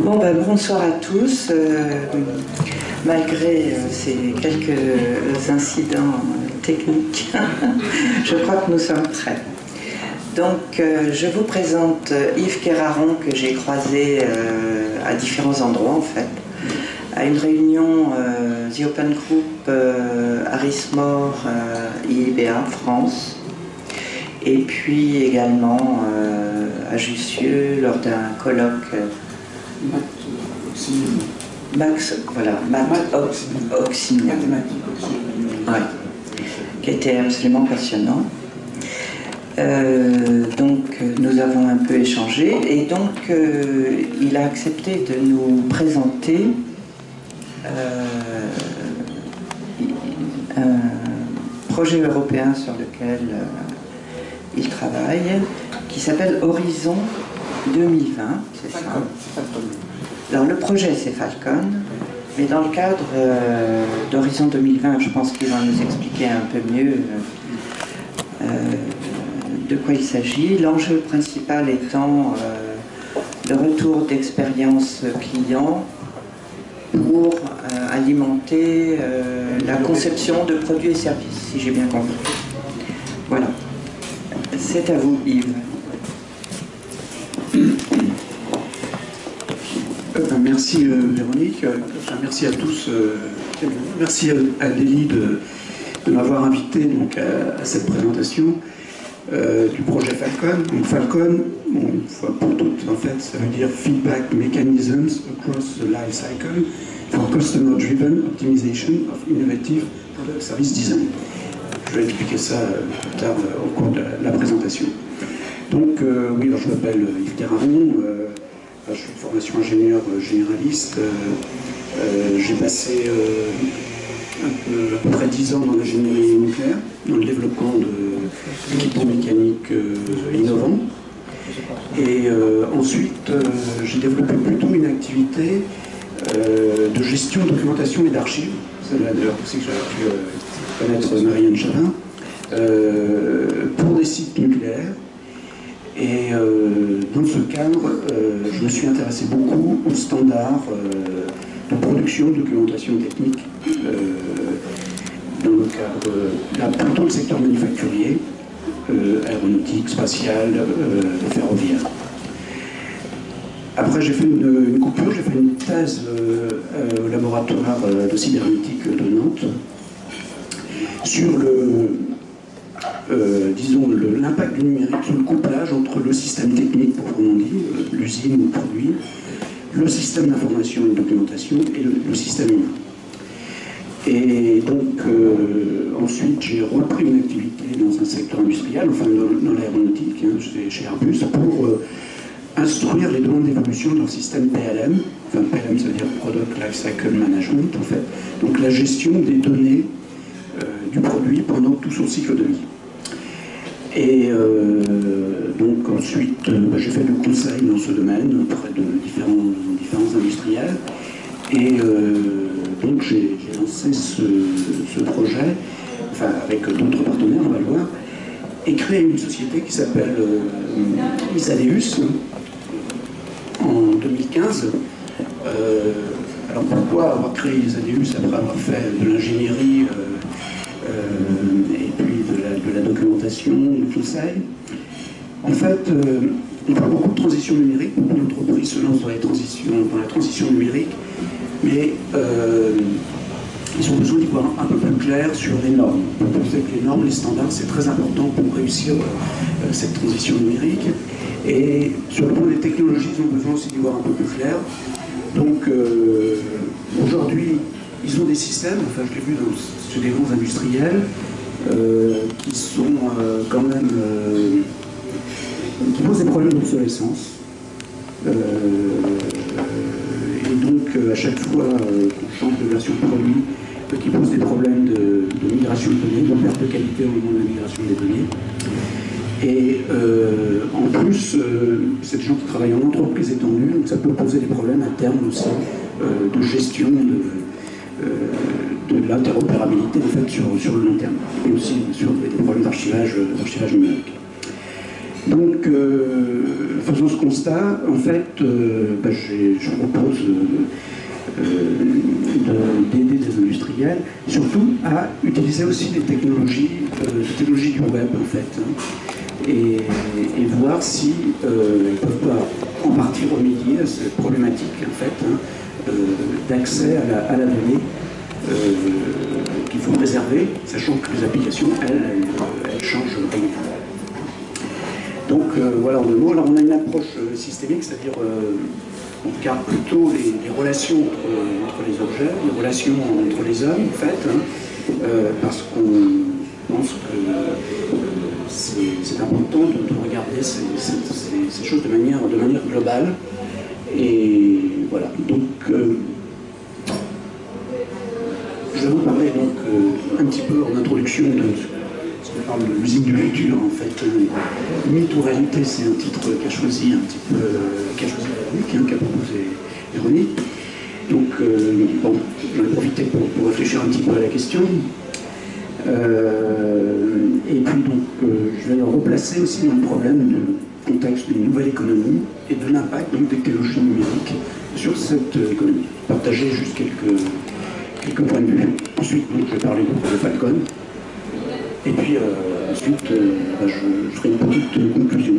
Bon, ben, bonsoir à tous. Euh, malgré euh, ces quelques incidents techniques, je crois que nous sommes prêts. Donc, euh, je vous présente Yves Kerraron que j'ai croisé à différents endroits en fait, à une réunion The Open Group Arismore IBA France, et puis également à Jussieu lors d'un colloque Max, voilà, Max Oxygen, qui était absolument passionnant. Euh, donc nous avons un peu échangé et donc euh, il a accepté de nous présenter euh, un projet européen sur lequel il travaille qui s'appelle Horizon 2020, c'est ça Alors le projet c'est Falcon, mais dans le cadre euh, d'Horizon 2020, je pense qu'il va nous expliquer un peu mieux euh, de quoi il s'agit. L'enjeu principal étant euh, le retour d'expérience client pour alimenter la conception de produits et services, si j'ai bien compris. Voilà. C'est à vous, Yves. Merci euh, Véronique, euh, merci à tous, euh, merci à, Lélie de, m'avoir invité à, cette présentation du projet Falcon. Falcon, pour toutes, en fait, ça veut dire Feedback Mechanisms Across the Life Cycle for Customer Driven Optimization of Innovative Product Service Design. Je vais expliquer ça plus tard au cours de la, présentation. Donc, oui, alors je m'appelle Yves Terraron je suis de formation ingénieur euh, généraliste. Euh, euh, j'ai passé à peu près 10 ans dans l'ingénierie nucléaire, dans le développement d'équipements mécaniques innovants. Et ensuite, j'ai développé plutôt une activité de gestion, documentation et d'archives. C'est là d'ailleurs aussi que j'aurais pu connaître Marianne Chavin, pour des sites nucléaires et euh, dans ce cadre, euh, je me suis intéressé beaucoup aux standards euh, de production, de documentation technique, dans le cadre, plutôt le secteur manufacturier, aéronautique, spatial, ferroviaire. Après, j'ai fait une, coupure, j'ai fait une thèse au laboratoire de cybernétique de Nantes sur le, euh, disons, l'impact du numérique sur le couplage entre le système technique, proprement dit, euh, l'usine ou le produit, le système d'information et de documentation et le, système humain. Et donc, euh, ensuite, j'ai repris une activité dans un secteur industriel, enfin dans, l'aéronautique, hein, chez, Airbus, pour instruire les demandes d'évolution de leur système PLM. Enfin, PLM, ça veut dire Product Lifecycle Management, en fait. Donc, la gestion des données du produit pendant tout son cycle de vie. Et euh, donc ensuite, euh, bah, j'ai fait du conseil dans ce domaine auprès de différents, industriels. Et euh, donc j'ai lancé ce, projet, enfin avec d'autres partenaires, on va le voir, et créé une société qui s'appelle Isadeus en 2015. alors pourquoi avoir créé Isadeus après avoir fait de l'ingénierie de la, documentation, du conseil. En fait, euh, on parle beaucoup de transition numérique, beaucoup d'entreprises se lancent dans, dans la transition numérique, mais euh, ils ont besoin d'y voir un peu plus clair sur les normes. On penser que les normes, les standards, c'est très important pour réussir euh, cette transition numérique. Et sur le plan des technologies, ils ont besoin aussi d'y voir un peu plus clair. Donc aujourd'hui, ils ont des systèmes, enfin je l'ai vu dans, chez des grands industriels, qui sont euh, quand même euh, qui posent des problèmes d'obsolescence. et donc à chaque fois qu'on change de version de produit, qui pose des problèmes de, migration de données, de perte de qualité au moment de la migration des données. Et en plus, c'est des gens qui travaillent en entreprise étendue, donc ça peut poser des problèmes à terme aussi de gestion de, de l'interopérabilité en fait, sur, sur le long terme. Et aussi, sûr, des problèmes d'archivage numérique. Donc, euh, faisant ce constat, en fait, euh, bah, je propose d'aider des industriels, surtout à utiliser aussi des technologies, des technologies du web, en fait, hein, et, voir si ils peuvent pas en partie remédier à cette problématique, en fait, hein, d'accès à la, donnée qu'il faut préserver, sachant que les applications, elles, elles, changent régulièrement. Donc euh, voilà en deux mots. Alors on a une approche euh, systémique, c'est-à-dire euh, on regarde plutôt les, relations entre, les objets, les relations entre les hommes en fait, hein, parce qu'on pense que c'est important de, regarder ces, choses de manière, de manière globale. Et voilà. Donc je vais vous parler donc un petit peu en introduction de parle de l'usine du futur, en fait. Euh, mythe ou réalité, c'est un titre qu'a choisi un petit peu, euh, qu'a choisi Véronique, hein, qu'a proposé Véronique. Donc, euh, bon, j'en ai profité pour, réfléchir un petit peu à la question. et puis, donc, je vais replacer aussi le problème du contexte d'une nouvelle économie et de l'impact des technologies numériques sur cette économie. Partager juste quelques, quelques points de vue. Ensuite, je vais parler de Falcon, et puis euh, ensuite, euh, bah, je, ferai une petite conclusion.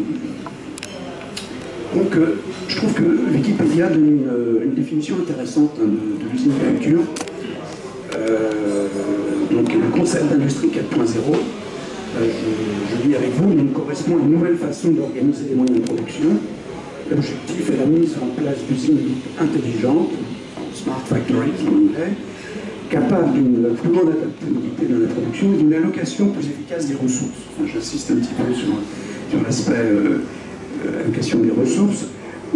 Donc, euh, je trouve que Wikipédia donne une, définition intéressante hein, de, l'usine de culture. donc, le concept d'industrie 4.0, je, lis avec vous, donc, correspond à une nouvelle façon d'organiser les moyens de production. L'objectif est la mise en place d'usines intelligentes, smart factories en anglais, capable d'une plus grande adaptabilité dans la production et d'une allocation plus efficace des ressources. J'insiste un petit peu sur, l'aspect euh, euh, allocation des ressources,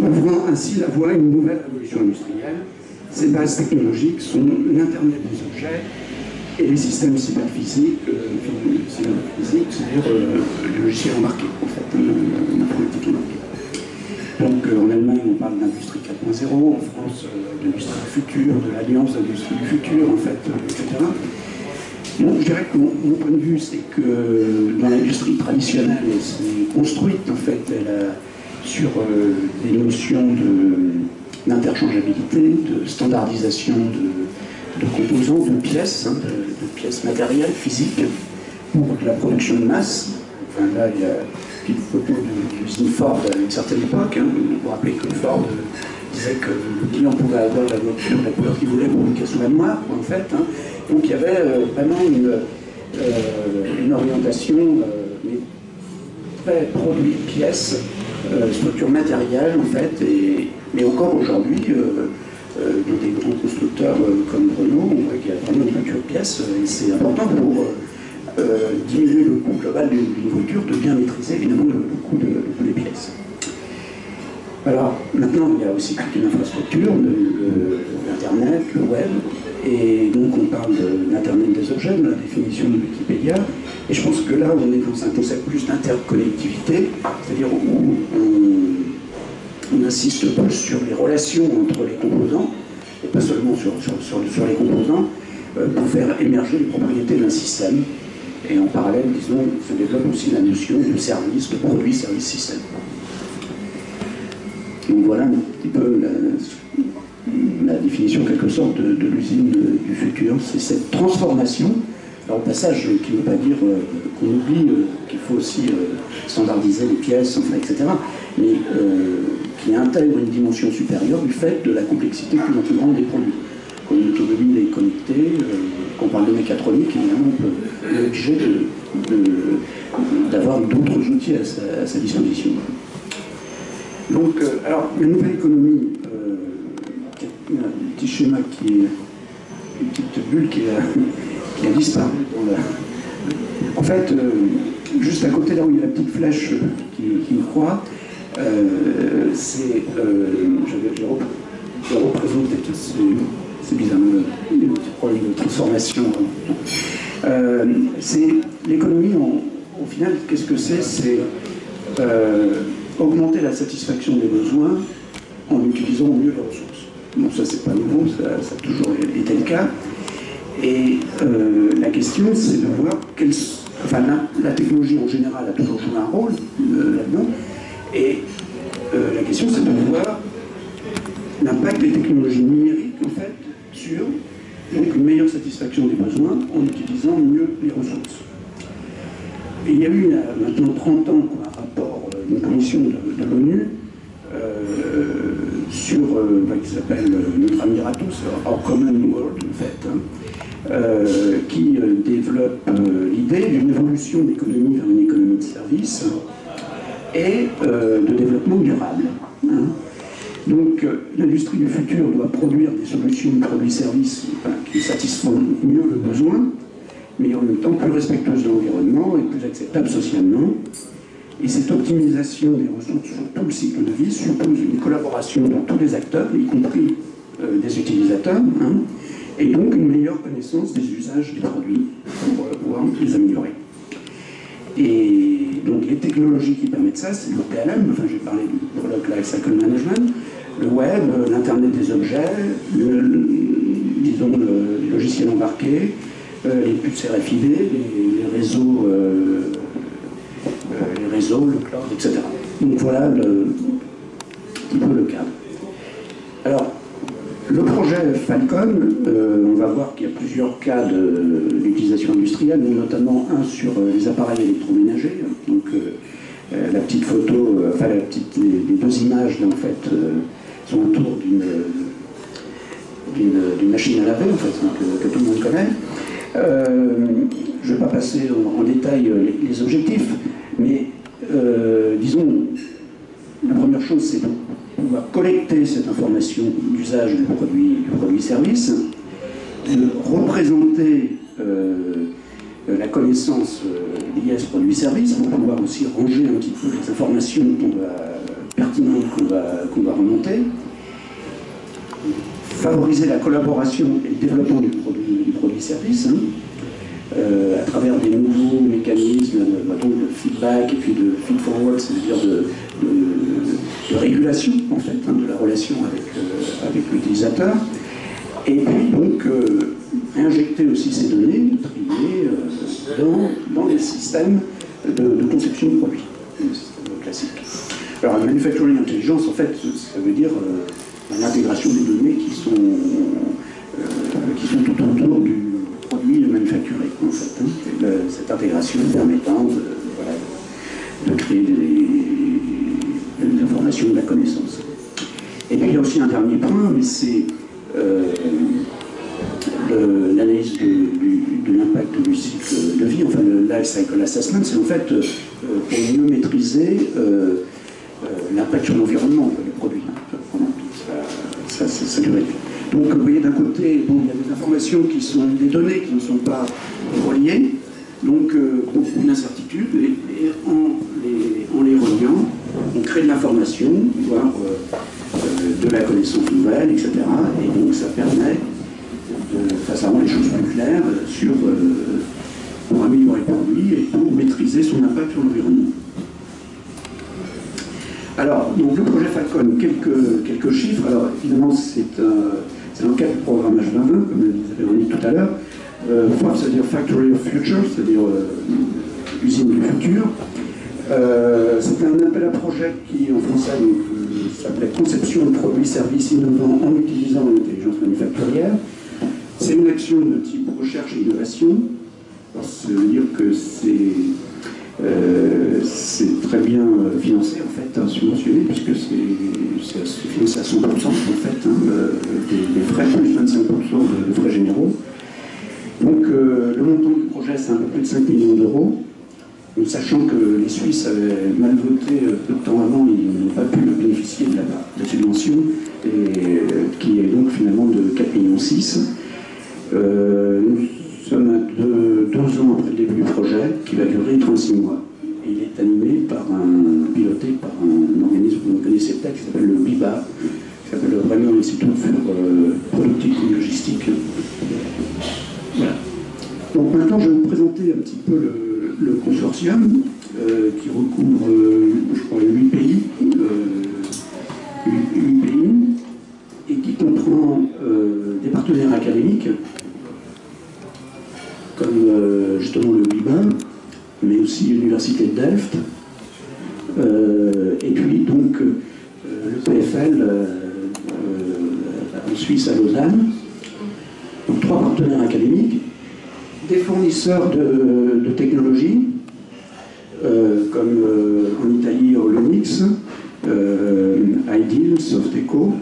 ouvrant ainsi la voie à une nouvelle révolution industrielle. Ces bases technologiques sont l'Internet des objets et les systèmes cyberphysiques, euh, c'est-à-dire les logiciels embarqués, en fait, l'informatique embarquée. Donc euh, en Allemagne, on parle d'industrie 4.0, en France, euh, d'industrie future, de l'alliance d'industrie du futur, en fait, euh, etc. je dirais que mon, point de vue, c'est que dans l'industrie traditionnelle, c'est construite en fait sur des notions d'interchangeabilité, de, standardisation de, composants, de pièces, hein, de, pièces matérielles, physiques, pour la production de masse. Enfin, là, il y a petite photo de l'usine Ford à une certaine époque. Vous vous rappelez que Ford disait que le client pouvait avoir la voiture, la couleur qu'il voulait pour une question de noire, en fait. Hein. Donc il y avait euh, vraiment une, euh, une orientation euh, très produit, pièce, structure matérielle, en fait. Mais encore aujourd'hui, dans des grands constructeurs comme Renault, y a vraiment une voiture pièce, et c'est important pour euh, diminuer le coût global d'une voiture, de bien maîtriser évidemment le, coût de, des pièces. Alors maintenant, il y a aussi toute une infrastructure, l'Internet, le web, et donc on parle de l'Internet des objets, de la définition de Wikipédia, et je pense que là, on est dans un concept plus d'interconnectivité, c'est-à-dire où on, insiste plus sur les relations entre les composants, et pas seulement sur, les composants, euh, pour faire émerger les propriétés d'un système. Et en parallèle, disons, se développe aussi la notion de service, de produit, service, système. Donc voilà un petit peu la, définition en quelque sorte de, l'usine du futur. C'est cette transformation. Alors au passage, qui ne veut pas dire euh, qu'on oublie euh, qu'il faut aussi standardiser les pièces, etc. Mais qui intègre une dimension supérieure du fait de la complexité plus en plus grande des produits quand une automobile est connectée, euh, parle de mécatronique, évidemment, on est obligé d'avoir d'autres outils à sa, disposition. Donc, euh, alors, la nouvelle économie, euh, un petit schéma qui est une petite bulle qui a, disparu En fait, juste à côté là où il y a la petite flèche qui, qui croit, c'est. je vais représenter tous ces c'est bizarre, il y a un petit problème de transformation. Euh, c'est l'économie, au final, qu'est-ce que c'est? C'est euh, augmenter la satisfaction des besoins en utilisant mieux les ressources. Bon, ça, c'est pas nouveau, ça, a toujours été le cas. Et euh, la question, c'est de voir enfin la, technologie en général a toujours joué un rôle là-dedans, et la question c'est de voir l'impact des technologies numériques en fait sur une meilleure satisfaction des besoins en utilisant mieux les ressources. Il y a eu maintenant 30 ans un rapport d'une commission de, l'ONU sur, bah, qui s'appelle Notre ami à Common World en fait, hein, euh, qui euh, développe euh, l'idée d'une évolution d'économie vers une économie de service et de développement durable. Hein. Donc l'industrie du futur doit produire des solutions de produits-services qui satisfont mieux le besoin, mais en même temps plus respectueuses de l'environnement et plus acceptables socialement. Et cette optimisation des ressources sur tout le cycle de vie suppose une collaboration de tous les acteurs, y compris des utilisateurs, hein, et donc une meilleure connaissance des usages des produits pour pouvoir les améliorer. Et donc les technologies qui permettent ça, c'est le PLM, enfin j'ai parlé du Product Lifecycle Management, le web, l'Internet des objets, disons le logiciel embarqué, euh, les puces RFID, les, réseaux, euh, euh, les réseaux, le cloud, etc. Donc voilà le, un peu le cadre. Alors, le projet Falcon, euh, on va voir qu'il y a plusieurs cas d'utilisation industrielle, notamment un sur euh, les appareils électroménagers. Donc euh, la petite photo, enfin la petite, les, deux images en fait sont autour d'une machine à laver en fait, que, tout le monde connaît. je ne vais pas passer en, détail les, objectifs, mais disons, la première chose c'est on va collecter cette information d'usage du produit, du produit service, représenter euh, euh, la connaissance euh, liée à produit service pour pouvoir aussi ranger un petit peu les informations pertinentes qu'on va, va remonter, favoriser la collaboration et le développement du produit, du produit service. Hein, à travers des nouveaux mécanismes de feedback et puis de feed-forward, c'est-à-dire de, de régulation en fait hein, de la relation avec, euh, avec l'utilisateur. Et puis donc euh, injecter aussi ces données, trier euh, dans, les systèmes de, conception de produits, classiques. Alors la manufacturing intelligence, en fait, ça veut dire l'intégration des données qui sont, qui sont tout autour du produit manufacturé, en fait. Hein. cette intégration permettant de créer des, de la connaissance. Et puis il y a aussi un dernier point, mais c'est euh, l'analyse de, l'impact du cycle de vie, enfin le life cycle assessment, c'est en fait euh, pour mieux maîtriser euh, l'impact sur l'environnement du produit, ça, ça, Donc vous voyez d'un côté, il y a des informations qui sont, des données qui ne sont pas reliées, donc beaucoup d'incertitudes, et, en, les, reliant, on crée de l'information, voire euh, euh, la connaissance nouvelle, etc. Et donc ça permet de faire rendre les choses plus claires sur, euh, pour améliorer le produit et pour maîtriser son impact sur l'environnement. Alors, donc le projet Falcon, quelques, quelques chiffres. Alors, évidemment, c'est dans le cadre du programme H2020, comme le disait Véronique tout à l'heure. Euh, c'est-à-dire Factory of Future, c'est-à-dire usine du futur. Euh, c'était un appel à projet qui, en français, euh, s'appelait Conception de produits services innovants en utilisant l'intelligence manufacturière. C'est une action de type recherche et innovation. Ça veut dire que c'est euh, très bien financé, en fait, hein, subventionné, puisque c'est financé à 100% en fait, hein, des, frais, plus 25% de, de, frais généraux. Donc le montant du projet, c'est un peu plus de 5 millions d'euros sachant que les Suisses avaient mal voté euh, peu de temps avant, ils n'ont pas pu bénéficier de la, subvention, et, euh, qui est donc finalement de 4,6 millions. Euh, nous sommes à deux, ans après le début du projet, qui va durer 36 mois. Il est animé par un, piloté par un organisme que vous connaissez peut-être, qui s'appelle le BIBA, qui s'appelle le Institute pour euh, et Logistique. Voilà. Donc maintenant, je vais vous présenter un petit peu le, le consortium euh, qui recouvre, euh, je crois, 8 pays, 8, euh, pays, et qui comprend des partenaires académiques, comme justement le BIBA, l'université de Delft. et puis donc le PFL en Suisse à Lausanne. Donc trois partenaires académiques, des fournisseurs de, technologies, comme en Italie Holonix, euh, Ideal, Softeco,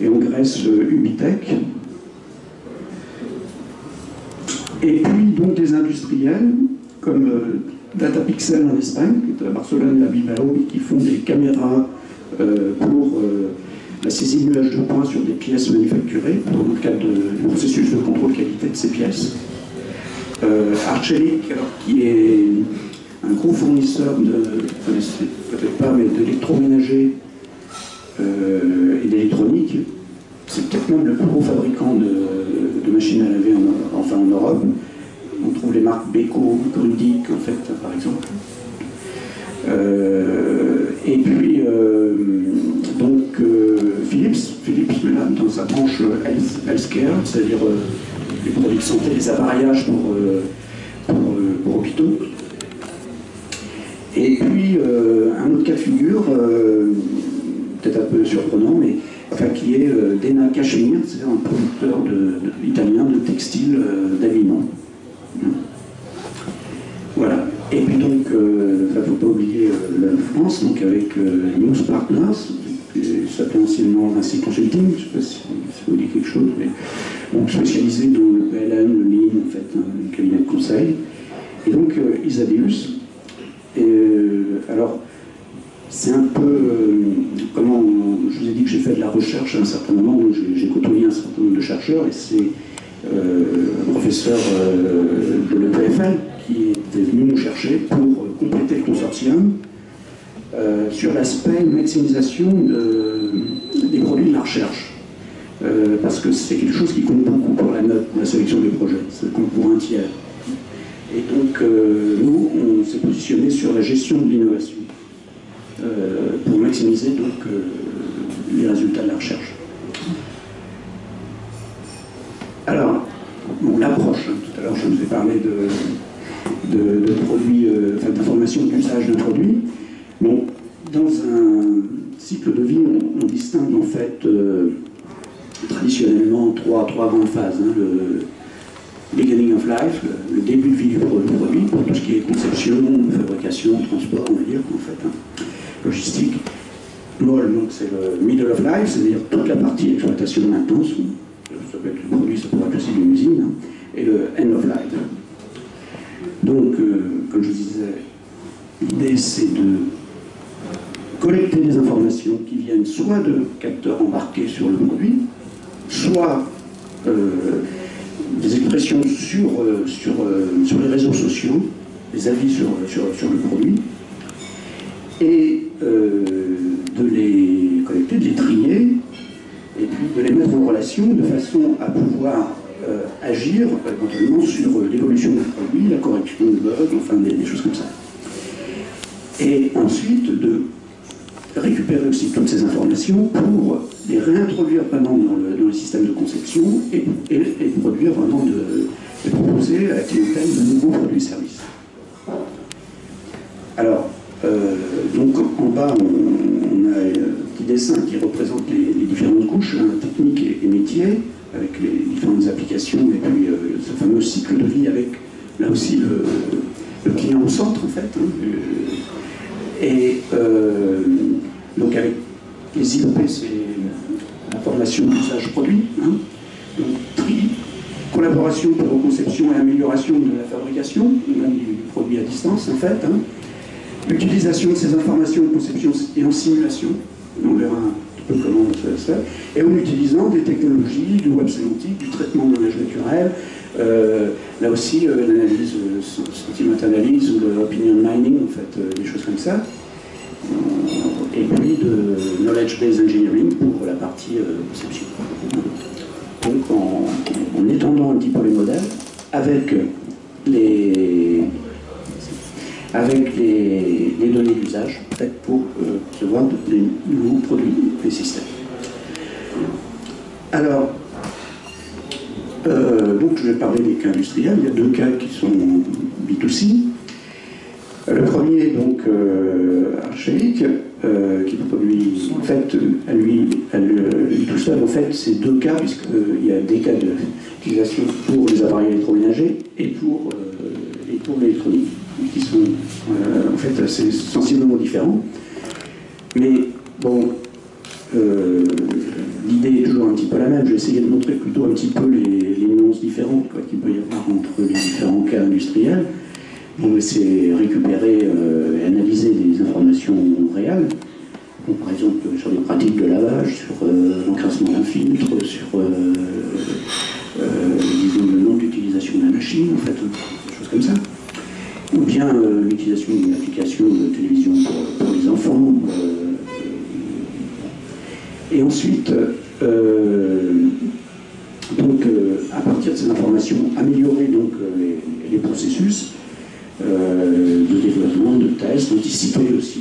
et en Grèce Ubitech. Et puis donc des industriels comme euh, Datapixel en Espagne, qui est à Barcelone et à Bilbao, qui font des caméras euh, pour la saisie de nuages de points sur des pièces manufacturées dans le cadre du processus de contrôle qualité de ces pièces. Euh, qui est un gros fournisseur de, peut-être pas, mais d'électroménager euh, et d'électronique. C'est peut-être même le plus gros fabricant de, machines à laver en, en Europe. On trouve les marques Beko, Grundig, en fait, par exemple. Euh, et puis, euh, donc, Philips, Philips, dans sa branche healthcare, c'est-à-dire les produits de santé, les appareillages pour, pour hôpitaux. Et puis, euh, un autre cas de figure, euh, peut-être un peu surprenant, mais qui est euh, Dena Cachemire, c'est un producteur italien de textiles d'habillement. Voilà. Et puis donc, il ne faut pas oublier la France, donc avec News Partners, s'appelait anciennement Vinci Consulting, je ne sais pas si, ça vous dit quelque chose, mais spécialisé dans le PLM, le Lean, en fait, un cabinet de conseil. Et donc, et euh, alors, c'est un peu euh, comment je vous ai dit que j'ai fait de la recherche à un certain moment où j'ai côtoyé un certain nombre de chercheurs et c'est euh, un professeur de l'EPFL qui était venu nous chercher pour compléter le consortium sur l'aspect maximisation des produits de la recherche. parce que c'est quelque chose qui compte beaucoup pour la note, la sélection des projets, ça compte pour un tiers. Et donc, euh, nous, on s'est positionné sur la gestion de l'innovation euh, pour maximiser donc, euh, les résultats de la recherche. Alors, l'approche, hein, tout à l'heure je vous ai parlé de, produits, enfin d'usage de produits. Dans un cycle de vie, on, distingue en fait traditionnellement trois, trois grandes phases. Hein, le, beginning of life, le, début de vie du produit, pour tout ce qui est conception, fabrication, transport, on va dire, en fait, hein, logistique. MOL, donc c'est le middle of life, c'est-à-dire toute la partie exploitation maintenance, ça peut être le produit, ça pourrait être aussi une usine, hein, et le end of life. Donc, euh, comme je vous disais, l'idée c'est de collecter des informations qui viennent soit de capteurs embarqués sur le produit, soit euh, des expressions sur, euh, sur, euh, sur les réseaux sociaux, des avis sur, sur, le produit, et de les collecter, de les trier, et puis de les mettre en relation de façon à pouvoir agir éventuellement sur l'évolution du produit, la correction de bugs, enfin des, choses comme ça. Et ensuite de récupérer aussi toutes ces informations pour les réintroduire dans le, dans le système de conception et, produire vraiment de, proposer à la clientèle de nouveaux produits et services. Alors, euh, donc en bas, on, a un petit dessin qui représente les, différentes couches, hein, techniques et, métiers, avec les différentes applications et puis euh, ce fameux cycle de vie avec là aussi le, client au centre en fait. Hein, et euh, donc avec les IOP, c'est l'information d'usage produit. Hein. Donc tri, collaboration pour conception et amélioration de la fabrication, même du produit à distance en fait. Hein. L'utilisation de ces informations de conception et en simulation. On verra un peu comment ça se fait. Et en utilisant des technologies, du web sémantique, du traitement de langage naturel, euh, là aussi euh, l'analyse, euh, sentiment analyse ou l'opinion mining, en fait, des choses comme ça et puis de knowledge-based engineering pour la partie euh, conception. Donc en, étendant un petit peu les modèles avec les, avec les, données d'usage pour euh, recevoir des nouveaux produits, des systèmes. Alors, euh, donc je vais parler des cas industriels. Il y a deux cas qui sont B2C. Le premier, donc, Archaic, qui produit, en fait, à lui, tout seul, en fait, c'est deux cas, puisqu'il y a des cas d'utilisation pour les appareils électroménagers et pour, et pour l'électronique, qui sont, en fait, assez sensiblement différents. Mais, bon, l'idée est toujours un petit peu la même. J'ai essayé de montrer plutôt un petit peu les, nuances différentes qu'il peut y avoir entre les différents cas industriels. C'est récupérer euh, et analyser des informations réelles. par exemple, sur les pratiques de lavage, sur euh, l'encrassement d'un filtre, sur euh, le nombre d'utilisation de la machine, en fait, des choses comme ça. Ou bien l'utilisation d'une application de télévision pour, les enfants. et ensuite, donc, à partir de ces informations, améliorer donc, les, processus de développement, de tests, anticiper aussi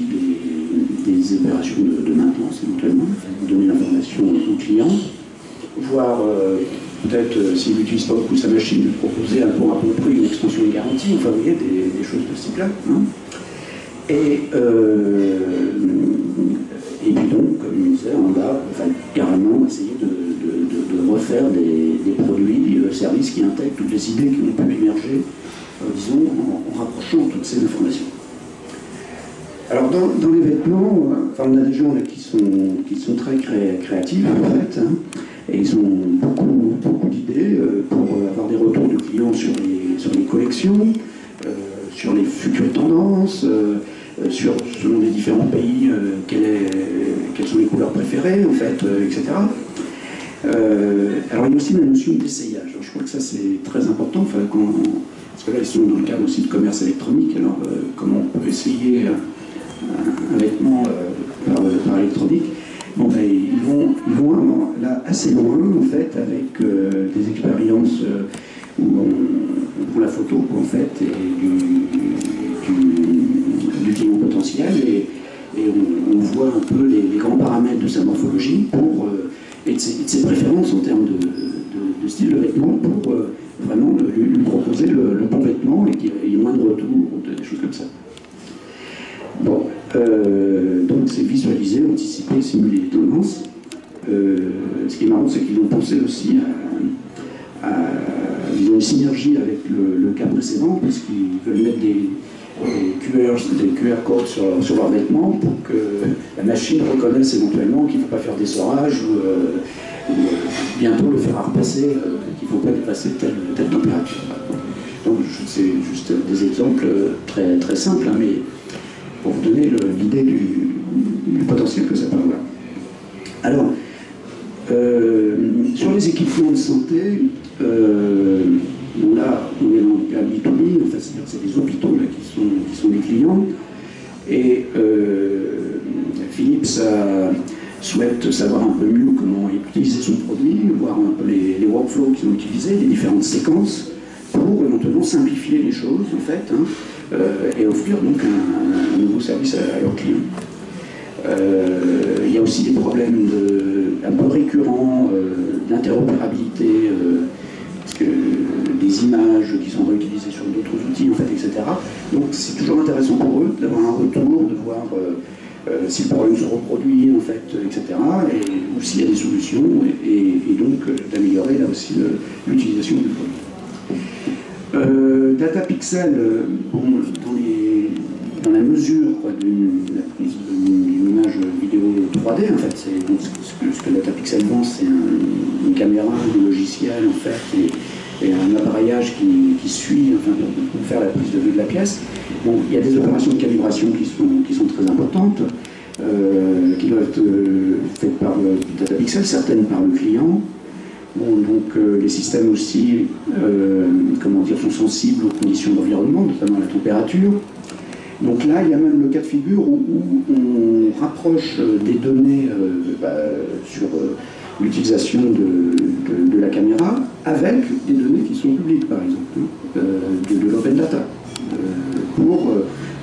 des, opérations de, maintenance éventuellement, donner l'information au client, voir peut-être s'il n'utilise pas beaucoup sa machine, lui proposer un bon à peu près une extension de garantie, enfin vous voyez, des, choses de ce type-là. Hein. Et et puis donc, comme je disais, on va carrément essayer de, refaire des, produits, euh, services qui intègrent toutes les idées qui ont pu émerger, euh, disons, en, rapprochant toutes ces informations. Alors dans, les vêtements, euh, on a des gens qui, sont, qui sont très créatifs en fait, hein, et ils ont beaucoup, beaucoup d'idées pour avoir des retours de clients sur les, sur les collections, sur les futures tendances, euh, sur, selon les différents pays, euh, quelles sont les couleurs préférées, en fait, euh, etc. alors il y a aussi la notion d'essayage. Je crois que ça c'est très important, parce que là ils sont dans le cadre aussi de commerce électronique, alors comment on peut essayer un, vêtement par, électronique Bon, ben, ils, vont, là assez loin en fait avec des expériences où on, prend la photo en fait et du potentiel et, on, voit un peu les, grands paramètres de sa morphologie pour, euh, et, de ses, préférences en termes de, style de vêtement pour euh, vraiment lui, proposer le, bon vêtement et qu'il y ait moins de retours, des choses comme ça. Bon, euh, donc c'est visualiser, anticiper, simuler les tendances. ce qui est marrant, c'est qu'ils ont pensé aussi à, une synergie avec le, cas précédent, puisqu'ils veulent mettre des, des QR, des QR codes sur, sur leurs vêtements pour que la machine reconnaisse éventuellement qu'il ne faut pas faire d'essorage ou, euh, ou, euh, bientôt le faire repasser, euh, ne faut pas dépasser telle, telle température. Donc c'est juste des exemples très, très simples, hein, mais pour vous donner l'idée du, potentiel que ça peut avoir. Alors, sur les équipements de santé, là, on est dans le cas B2B, enfin, c'est des hôpitaux qui, sont, qui sont des clients. Et euh, Philips souhaite savoir un peu mieux comment utiliser son produit, voir un peu les, workflows qu'ils ont utilisés, les différentes séquences, pour éventuellement simplifier les choses, en fait, hein, euh, et offrir donc un, nouveau service à, leurs clients. Euh, il y a aussi des problèmes un peu récurrents d'interopérabilité que des images qui sont réutilisées sur d'autres outils, en fait, etc. Donc c'est toujours intéressant pour eux d'avoir un retour, de voir euh, euh, si le problème se reproduit, en fait, etc. Et, ou s'il y a des solutions, et, donc euh, d'améliorer là aussi l'utilisation du produit. Data Pixel, dans, la mesure d'une prise d'une image vidéo 3D, en fait, ce, que Data Pixel vend, c'est une caméra, un logiciel, en fait, et un appareillage qui, suit enfin, pour, faire la prise de vue de la pièce. il y a des opérations de calibration qui sont, très importantes, euh, qui doivent être euh, faites par le DataPixel, certaines par le client. donc euh, les systèmes aussi comment dire, sont sensibles aux conditions d'environnement, notamment à la température. Donc là, il y a même le cas de figure où, on rapproche des données bah, sur l'utilisation de, la caméra avec des données qui sont publiques, par exemple, hein, euh, de, l'open data, euh, pour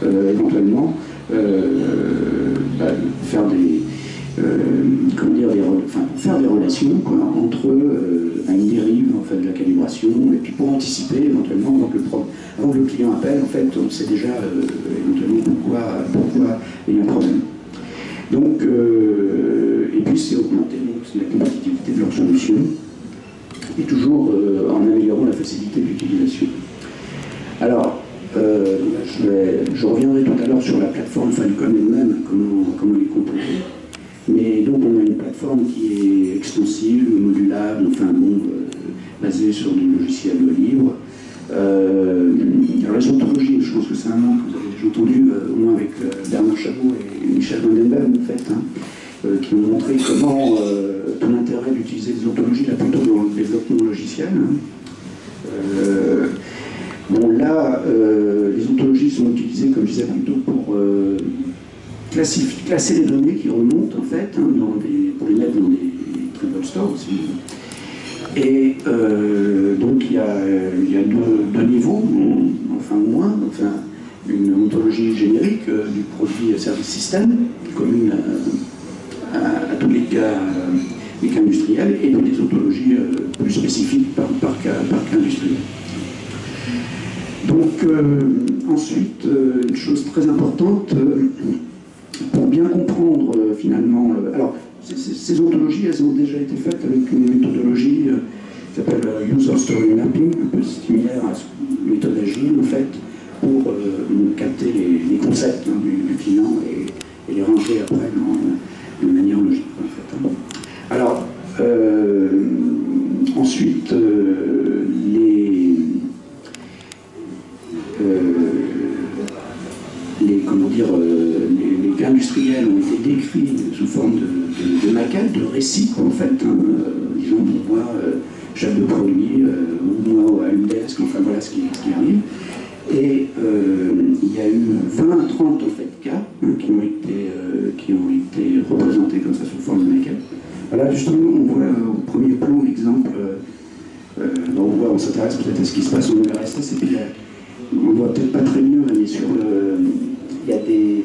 euh, éventuellement bah, faire des, comment dire, faire des relations entre une dérive en fait, de la calibration et puis pour anticiper éventuellement avant que le, avant que le client appelle, en fait, on sait déjà éventuellement pourquoi, pourquoi il y a un problème. Donc, et puis c'est augmenter la compétitivité de leur solution et toujours en améliorant la facilité d'utilisation. Alors, euh, je, reviendrai tout à l'heure sur la plateforme Falcon elle-même, comment, comment elle est composée. Mais donc on a une plateforme qui est extensible, modulable, enfin bon, euh, basée sur du logiciel libre. Euh, alors les ontologies, je pense que c'est un nom que vous avez déjà entendu, au moins avec Bernard Chabot et Michel Vandenberg en fait, hein, qui ont montré comment l'intérêt d'utiliser des ontologies là plutôt dans le développement logiciel. Hein. Bon, là, euh, les ontologies sont utilisées, comme je disais plutôt, pour euh, classer les données qui remontent, en fait, hein, pour les mettre dans des tribal stores aussi. Et euh, donc, il y a, deux, niveaux, enfin moins, enfin, une ontologie générique du produit service système, commune à, tous les cas, industriels, et des ontologies plus spécifiques par, par cas industriel. Donc euh, ensuite, euh, une chose très importante, euh, pour bien comprendre finalement, alors ces, ontologies, elles ont déjà été faites avec une méthodologie qui s'appelle User Story Mapping, un peu similaire à la méthode agile en fait, pour capter les, concepts hein, du, client et, les ranger après de manière logique en fait. Hein. Alors, ensuite, les industriels ont été décrits sous forme de, de, maquettes, de récits en fait, hein, euh, disons moi, chef de produit, ou moi à une desk, enfin voilà ce qui, arrive. Et il y a eu 20 à 30 en fait, cas hein, qui, ont été, qui ont été représentés comme ça sous forme de maquette. Voilà, justement, on voit au premier plan l'exemple, on voit, on s'intéresse peut-être à ce qui se passe au URSS, et puis on voit peut-être pas très bien, mais sur le, il y a des,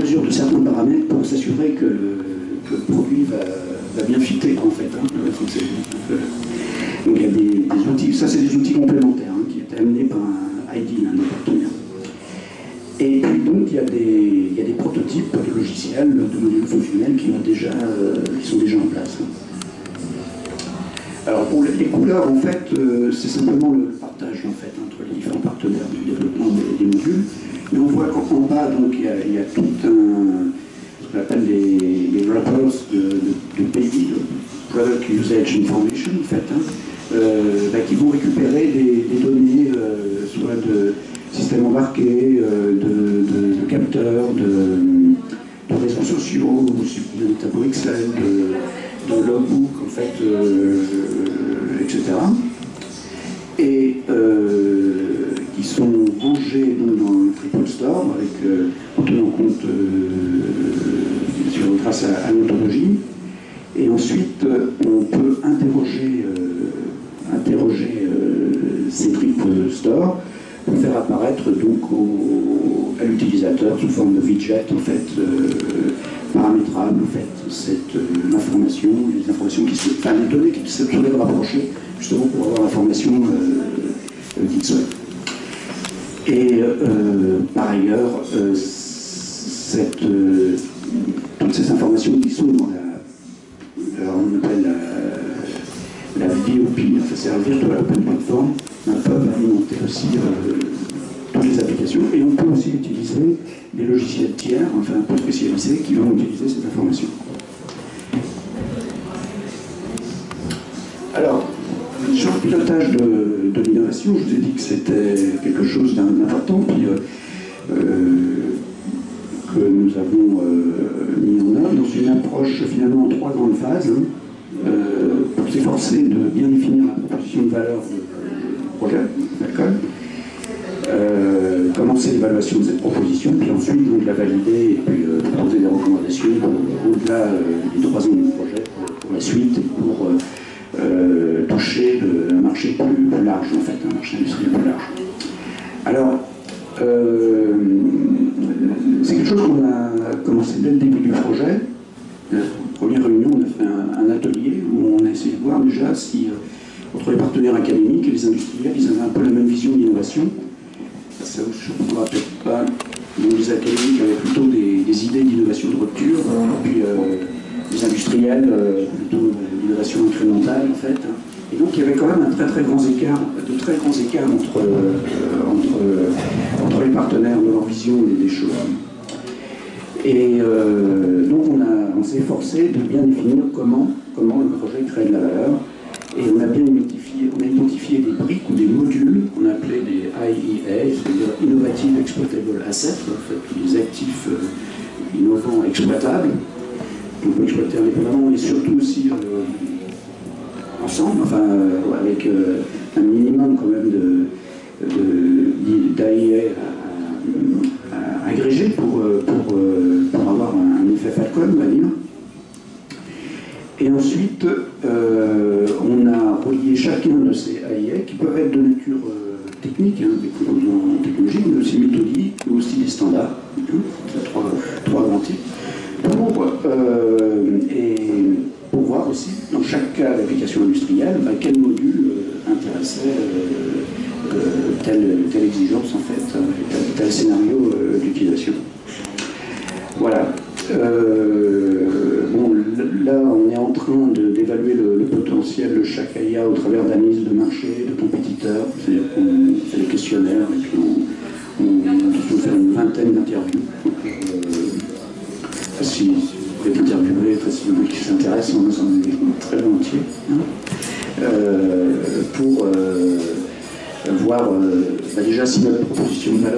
mesures de certains paramètres pour s'assurer que, le produit va, bien fitter en fait. Hein, donc il y a des, outils, ça c'est des outils complémentaires hein, qui étaient amenés par un ID, un partenaire. Et puis donc il y, a des, il y a des prototypes de logiciels, de modules fonctionnels qui, déjà, euh, qui sont déjà en place. Alors pour les couleurs, en fait, euh, c'est simplement le partage en fait entre les différents partenaires du développement des, modules. Mais on voit qu'en bas, donc, il y, a, tout un, ce qu'on appelle les, wrappers de, pays, Product Usage Information, en fait, hein, euh, bah, qui vont récupérer des, données, euh, soit de systèmes embarqués, de, capteurs, de, réseaux sociaux, de tableaux Excel, de de logbook, en fait, euh, etc. Et euh, dans le Triple Store, avec, euh, en tenant compte, bien sûr, grâce à, l'ontologie. Et ensuite, on peut interroger, interroger ces triple stores pour faire apparaître donc à l'utilisateur sous forme de widget en fait paramétrable en fait cette euh, information, les informations qui se, enfin données qui se seraient rapprocher justement pour avoir l'information euh, euh, qu'il souhaite. Et par ailleurs, cette, toutes ces informations qui sont dans la, on appelle la, VOP, enfin c'est la Virtual Open Platform, peuvent alimenter aussi toutes les applications et on peut aussi utiliser des logiciels tiers, enfin un peu spécialisés, qui vont utiliser cette information. Alors, pilotage de, l'innovation, je vous ai dit que c'était quelque chose d'important, puis euh, euh, que nous avons euh, mis en œuvre dans une approche finalement en trois grandes phases, hein, pour s'efforcer de bien définir la proposition de valeur du projet, commencer l'évaluation de cette proposition, puis ensuite la valider et puis proposer des recommandations au-delà des trois ans du projet pour, la suite et pour toucher un marché plus, large, en fait, un marché industriel plus large. Alors, c'est quelque chose qu'on a commencé dès le début du projet, La première réunion, on a fait un, atelier où on a essayé de voir déjà si, euh, entre les partenaires académiques et les industriels, ils avaient un peu la même vision d'innovation. Ça vous surprendra peut-être pas. les académiques avaient plutôt des, idées d'innovation de rupture, puis euh, les industriels, plutôt d'innovation incrémentale en fait. Et donc il y avait quand même un très très grand écart, de très grands écarts entre, entre, entre les partenaires de leur vision des choses. Et euh, donc on, s'est forcé de bien définir comment, comment le projet crée de la valeur. Et on a bien identifié, on identifié des briques ou des modules qu'on appelait des IEA, c'est-à-dire Innovative Exploitable Assets, en fait, des actifs euh, innovants exploitables, qu'on peut exploiter indépendamment et surtout aussi euh, ensemble, enfin avec un minimum quand même d'IEA agrégé pour, euh, pour, euh, avoir un effet Falcon, on va dire. Et ensuite, euh, on a relié chacun de ces AIA qui peuvent être de nature technique, hein, benefit notre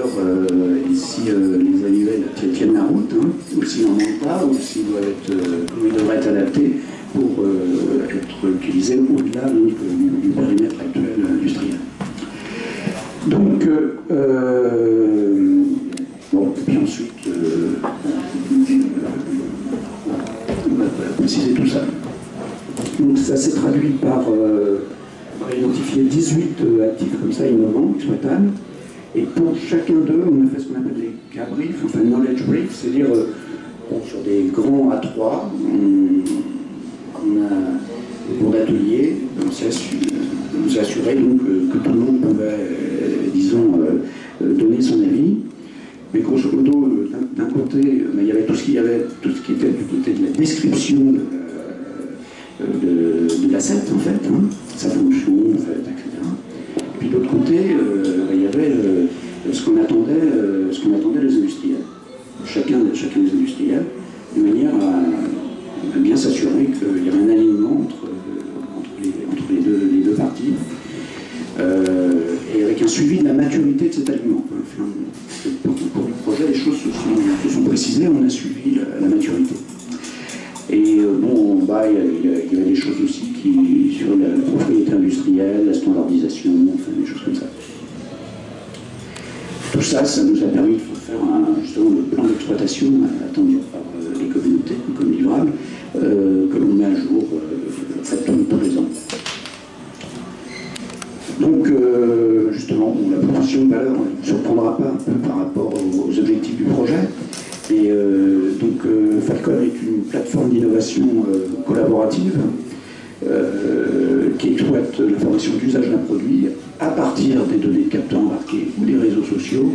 la standardisation, enfin des choses comme ça. Tout ça, ça nous a permis de faire un, justement le plan d'exploitation attendu par euh, les communautés comme livrable, euh, que l'on met à jour en fait, tous les ans. Donc, justement, la proportion de valeur ne surprendra pas un peu par rapport aux objectifs du projet. Et euh, donc euh, Falcon est une plateforme d'innovation euh, collaborative qui exploite l'information d'usage d'un produit à partir des données de capteurs embarqués ou des réseaux sociaux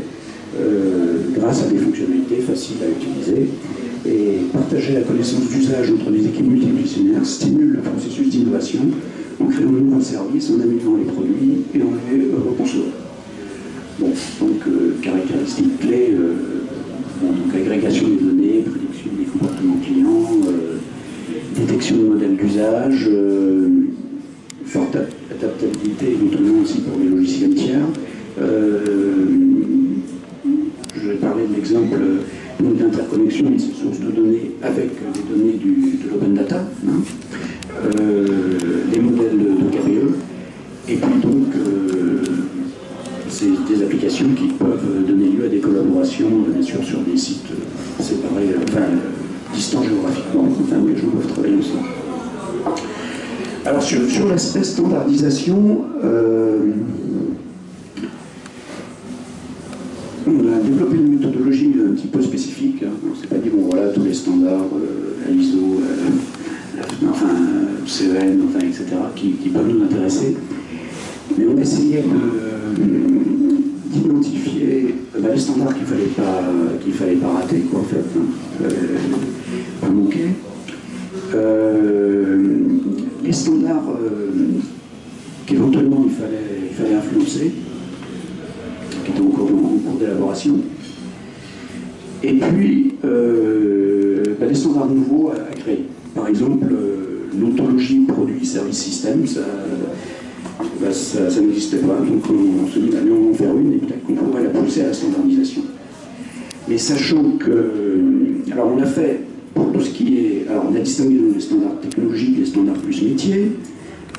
grâce à des fonctionnalités faciles à utiliser. Et partager la connaissance d'usage entre les équipes multidisciplinaires stimule le processus d'innovation en créant de nouveaux services, en améliorant les produits et en les reconcevant. Bon, donc caractéristiques clés donc agrégation des données, prédiction des comportements clients, euh, détection de modèles d'usage, euh, forte adaptabilité notamment aussi pour les logiciels tiers. Euh, je vais parler de l'exemple d'interconnexion de ces sources de données avec standardisation, euh, sachant que, alors on a fait, pour tout ce qui est, alors on a distingué les standards technologiques, les standards plus métiers,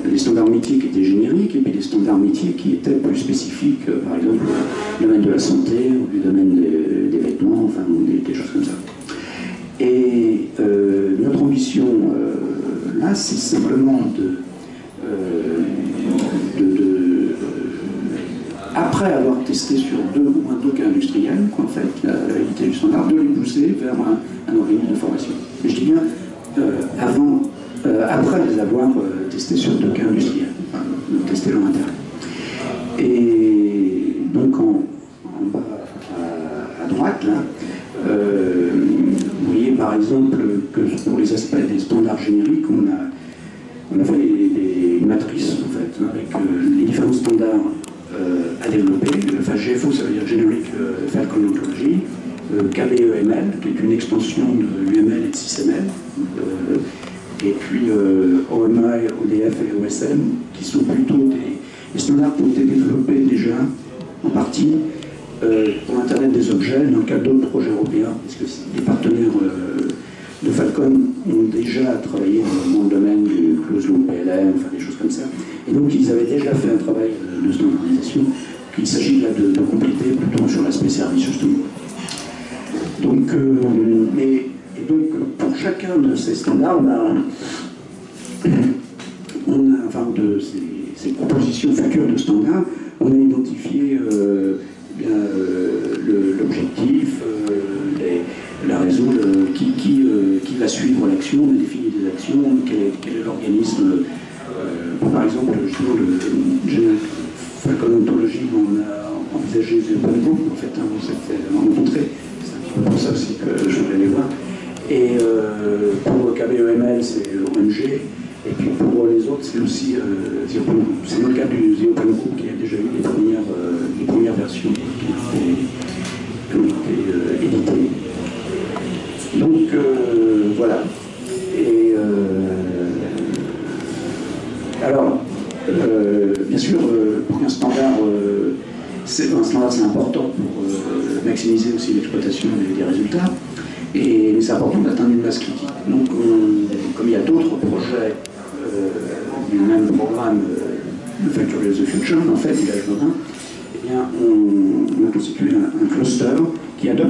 les standards métiers qui étaient génériques et puis les standards métiers qui étaient plus spécifiques, euh, par exemple, le domaine de la santé ou du domaine des, vêtements, enfin, des, des, choses comme ça. Et euh, notre ambition euh, là, c'est simplement de, avoir testé sur deux ou un deux cas industriels, qu'en fait, la, du standard, de les pousser vers un, un organisme de formation. Et je dis bien euh, avant, euh, après les avoir euh, testés sur deux cas industriels, enfin, testés leur intérêt. Et donc, en, bas à, à droite, là, vous voyez par exemple que pour les aspects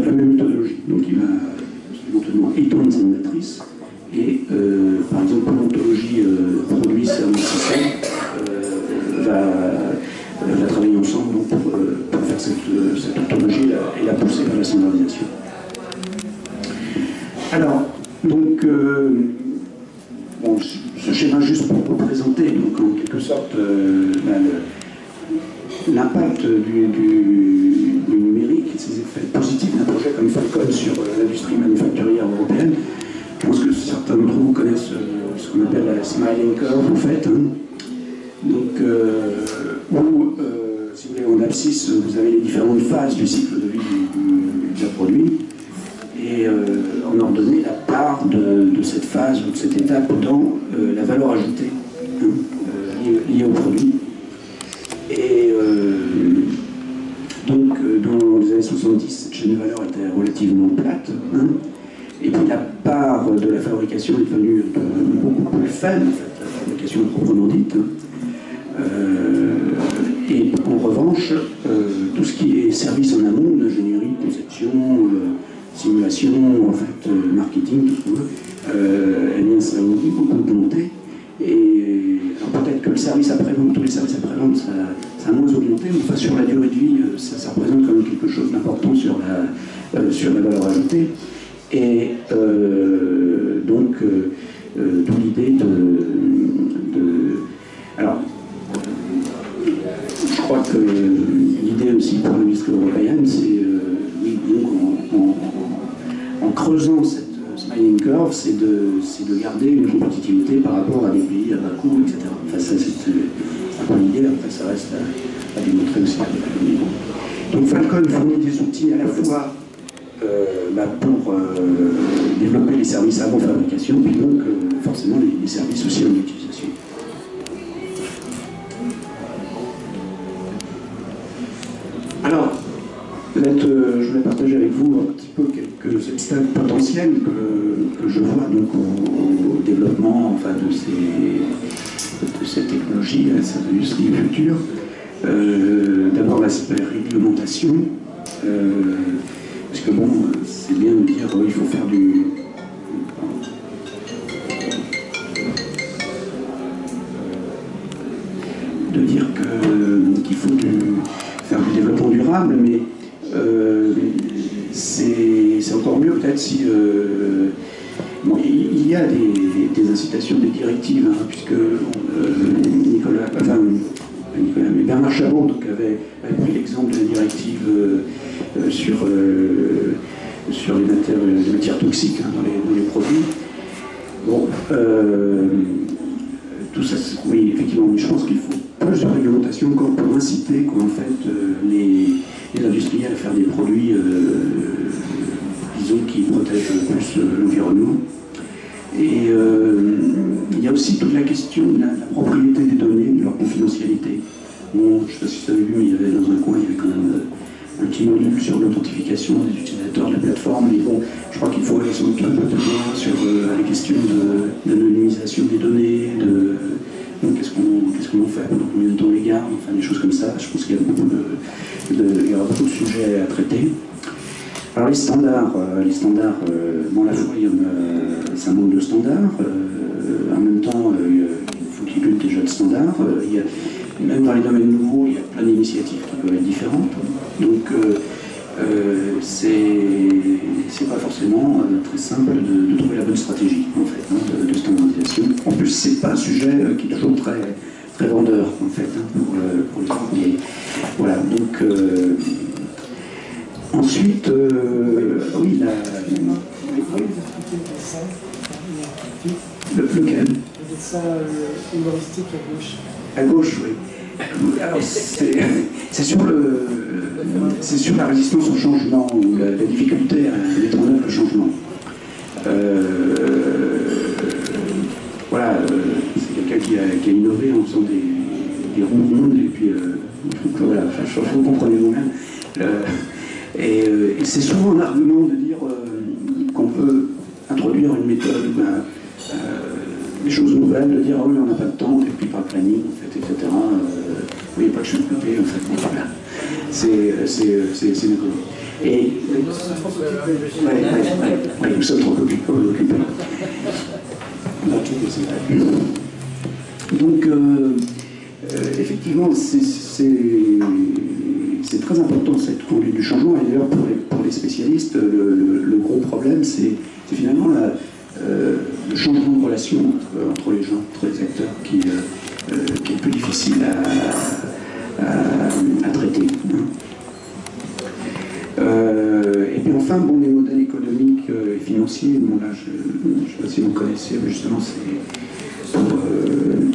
la même méthodologie. Donc il a une méthodologie étant une sénatrice, et euh, par exemple pour l'ontologie qu'il faut faire du développement durable, mais euh, c'est encore mieux peut-être si. Euh, il y a des, incitations, des directives, hein, puisque euh, Nicolas, Nicolas, mais Bernard Chabot donc, avait, pris l'exemple de la directive sur, sur les, matières, les toxiques hein, dans, les, produits. Bon, tout ça, oui, effectivement, mais je pense qu'il faut de réglementation encore pour inciter en fait, euh, les, industriels à faire des produits, disons, qui protègent plus l'environnement. Et il y a aussi toute la question de la, propriété des données, de leur confidentialité. Bon, je ne sais pas si vous avez vu, mais il y avait dans un coin, il y avait quand même un petit module sur l'authentification des utilisateurs de la plateforme. Mais bon, je crois qu'il faut aller sans doute un peu plus loin sur euh, la question de l'anonymisation des données, de qu'est-ce qu'on en fait, pendant combien de temps les garde, enfin des choses comme ça. Je pense qu'il y, a beaucoup de, il y aura beaucoup de sujets à traiter. Alors les standards, euh, les standards, euh, bon, à la fois, c'est un manque de standards, en même temps, il faut qu'il y ait déjà de standards. Il y a, même dans les domaines nouveaux, il y a plein d'initiatives qui peuvent être différentes. Donc, euh, euh, c'est pas forcément euh, très simple de, trouver la bonne stratégie en fait, hein, de, standardisation. En plus, c'est pas un sujet euh, qui est toujours très, très vendeur en fait hein, pour, pour, les gens. Voilà, donc ensuite, oui, la. Le, lequel? Le dessin humoristique à gauche. À gauche, oui. Alors, c'est sur, sur la résistance au changement, ou la, difficulté à mettre en œuvre le changement. Euh, voilà, euh, c'est quelqu'un qui a, innové en faisant des, des ronds et puis euh, voilà, je, vous comprenez vous-même. et, c'est souvent un argument de dire qu'on peut introduire une méthode, ben, des choses nouvelles, de dire oui on n'a pas de temps, et puis pas le planning, en fait, etc voyez pas que je suis occupé, en fait. voilà. C'est une connerie. Et. Oui, nous sommes trop occupés. Donc, euh, euh, effectivement, c'est très important cette conduite du changement. Et d'ailleurs, pour, pour, les spécialistes, le, gros problème, c'est finalement la, euh, changement de relation entre, les gens, entre les acteurs, qui, qui est plus difficile à, traiter. Euh, et puis enfin, bon, les modèles économiques euh, et financiers, bon, là, je ne sais pas si vous connaissez, mais justement, c'est pour euh,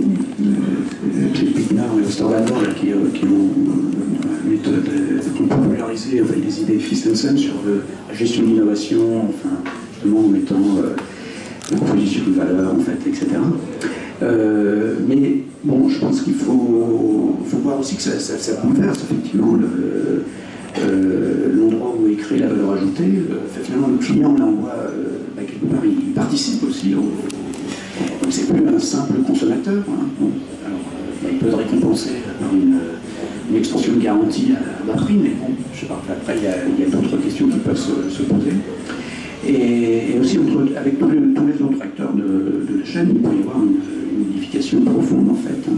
Pignard et Osterwalder qui, qui ont popularisé les idées Christensen sur la gestion de l'innovation, enfin, justement en mettant proposition de valeur, en fait, etc. mais bon, je pense qu'il faut, voir aussi que ça, ça, effectivement euh, l'endroit où est créée la valeur ajoutée. Euh, finalement, le client, on voit, euh, bah, quelque part, il, participe aussi au. c'est plus un simple consommateur. Hein. alors, il peut être récompensé par une, extension de garantie à bas prix, mais bon, je sais pas, après, il y a, d'autres questions qui peuvent se, poser. Et, aussi, avec tous les, autres acteurs de, la chaîne, il peut y avoir une modification profonde en fait hein,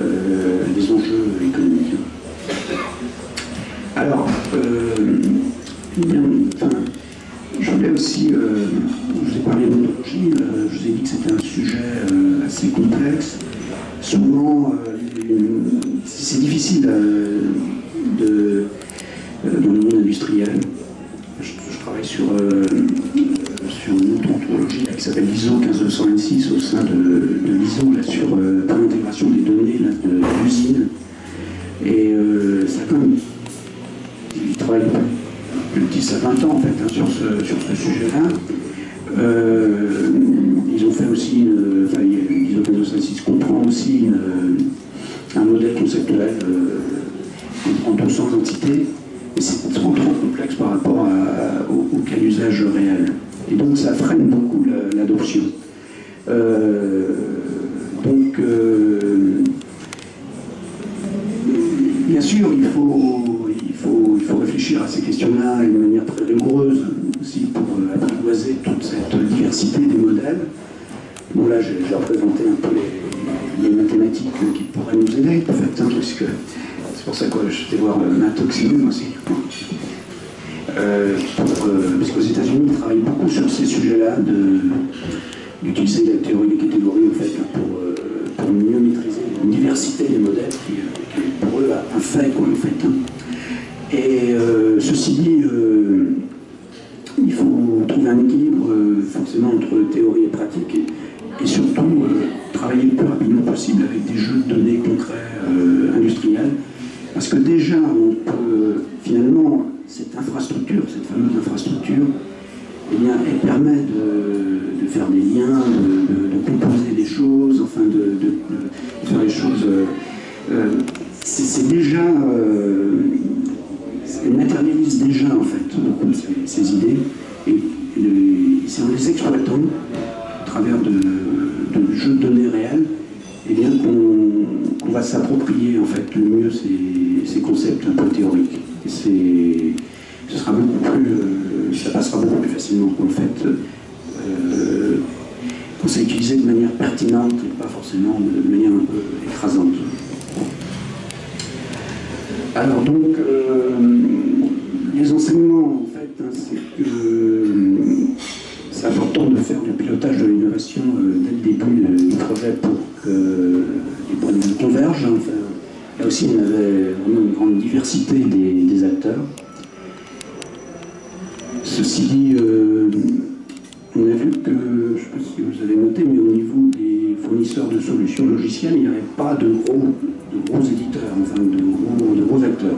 euh, des enjeux économiques. Alors, euh, je voulais aussi, euh, je vous ai parlé de c'est un sujet assez complexe. Souvent, c'est difficile dans le monde industriel. Je, travaille sur, sur une autre ontologie qui s'appelle l'ISO 15226 au sein de, l'ISO sur l'intégration des données de l'usine. Et ça quand même il travaille depuis 10 à 20 ans en fait, hein, sur ce, sur ce sujet-là. Euh, ils ont fait aussi, une, enfin, l'ISO 15226 comprend aussi un modèle conceptuel euh, en 200 entités, c'est trop trop complexe par rapport au, cas d'usage réel. Et donc ça freine beaucoup l'adoption. Euh, donc, bien sûr, il faut il faut réfléchir à ces questions-là d'une manière très rigoureuse aussi pour euh, apprivoiser toute cette diversité des modèles. Bon là j'ai représenté un peu les, mathématiques qui pourraient nous aider en fait, hein, puisque c'est pour ça que j'étais voir euh, Oxygen aussi. Euh, parce qu'aux États-Unis, ils travaillent beaucoup sur ces sujets-là, d'utiliser la théorie des catégories fait, pour, mieux maîtriser la diversité des modèles qui, pour eux un fait quoi, en fait. Hein. Et euh, ceci dit, euh, il faut trouver un équilibre euh, forcément entre théorie et pratique et, surtout travailler le plus rapidement possible avec des jeux de données concrets industriels. Parce que déjà, finalement, cette infrastructure, cette fameuse infrastructure, eh bien, elle permet de, faire des liens, de, composer des choses, enfin de, faire les choses. c'est déjà elle matérialise déjà en fait beaucoup de ces, idées et, c'est en les exploitant à travers de, jeux de données réels et bien qu'on va s'approprier en fait le mieux ces, concepts un peu théoriques. Ce sera beaucoup plus, euh, ça passera beaucoup plus facilement qu'en fait euh, quand c'est utilisé de manière pertinente et pas forcément de manière un peu écrasante. Alors donc, euh, les enseignements, en fait, hein, c'est que euh, c'est important de faire du pilotage de l'innovation dès le début du projet pour que vue convergent. Enfin, là aussi, il y avait vraiment une grande diversité des, acteurs. Ceci dit, on a vu que, je ne sais pas si vous avez noté, mais au niveau des fournisseurs de solutions logicielles, il n'y avait pas de gros de gros éditeurs, enfin de gros, de gros acteurs.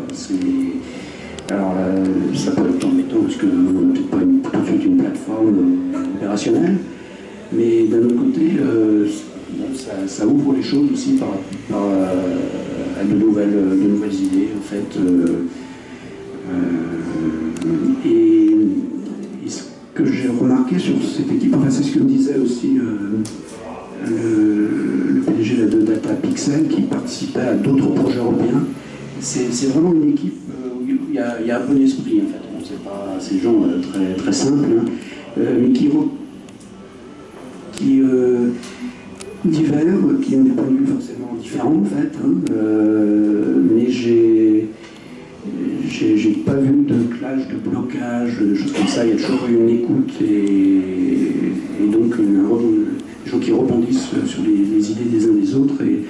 Alors ça peut être embêtant parce que peut-être pas tout de suite une plateforme euh, opérationnelle, mais d'un autre côté, euh, ça, ouvre les choses aussi par, à de nouvelles, de nouvelles idées en fait. Euh, et, ce que j'ai remarqué sur cette équipe, enfin c'est ce que disait aussi le, PDG de Data Pixel qui participait à d'autres projets européens. C'est vraiment une équipe euh, où il y, a, un bon esprit en fait. c'est pas ces gens euh, très, simples, hein. euh, mais qui divers, qui ont des points de vue forcément différents en fait. Hein. mais j'ai j'ai pas vu de clash, de blocage, de choses comme ça. Il y a toujours une écoute et, donc des gens qui rebondissent sur les, idées des uns des autres et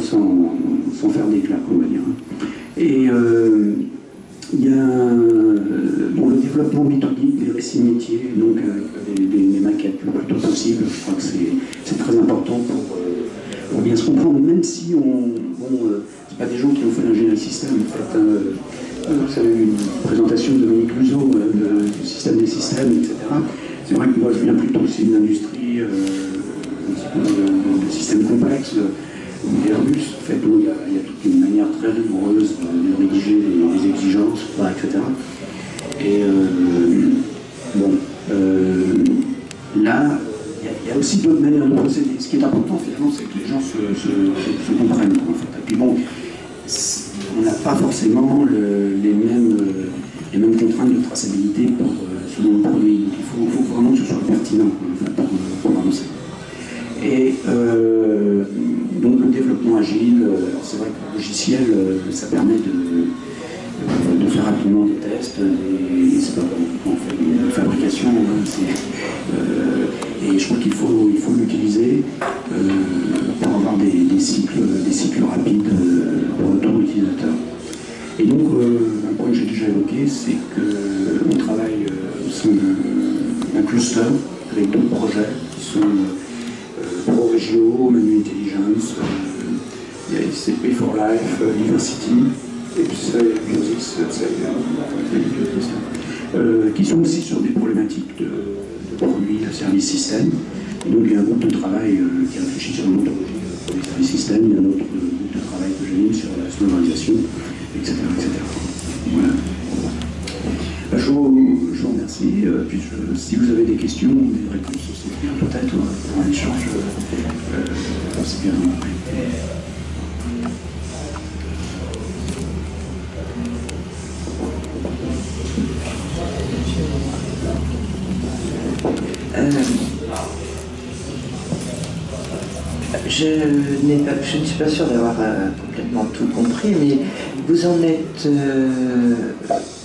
sans, faire d'éclat, on va dire. Et euh, il y a développement méthodique, des récits métiers, donc avec des, maquettes le plus tôt possible, je crois que c'est très important euh, pour, bien se comprendre, même si on. Bon, euh, c'est pas des gens qui ont fait l'ingénierie système, en fait. vous savez, une présentation de Dominique Luzo du système des systèmes, etc. C'est vrai que moi je viens plutôt aussi de l'industrie, euh, de, systèmes complexes, Airbus, en fait, où il y, a, toute une manière très rigoureuse de, rédiger les, exigences, etc. Et euh, bon, euh, là, il y, a aussi d'autres manières de procéder. Ce qui est important finalement, c'est que les gens se, comprennent. Et puis bon, on n'a pas forcément les, mêmes, les mêmes contraintes de traçabilité pour selon le produit. il faut, vraiment que ce soit pertinent pour, avancer. Et euh, donc le développement agile, euh, c'est vrai que le logiciel, euh, ça permet de rapidement des tests, c'est pas comme on fait une fabrication, hein, Et je crois qu'il faut il faut l'utiliser pour avoir des, cycles, des cycles rapides de retour utilisateur. Et donc, un point que j'ai déjà évoqué, c'est qu'on travaille au sein d'un cluster avec d'autres projets qui sont ProRegio, Manu Intelligence, il y a ICP for Life, Diversity, euh, qui sont aussi sur des problématiques de, produits, de services système. Donc il y a un groupe de travail euh, qui réfléchit sur l'ontologie pour les services systèmes, il y a un autre groupe de travail que j'ai mis sur la standardisation, etc. etc. Bah, je, vous, remercie. Euh, puis si vous avez des questions des réponses aussi, peut-être pour un échange, c'est bien. Je, ne suis pas sûre d'avoir euh, complètement tout compris, mais vous en êtes euh,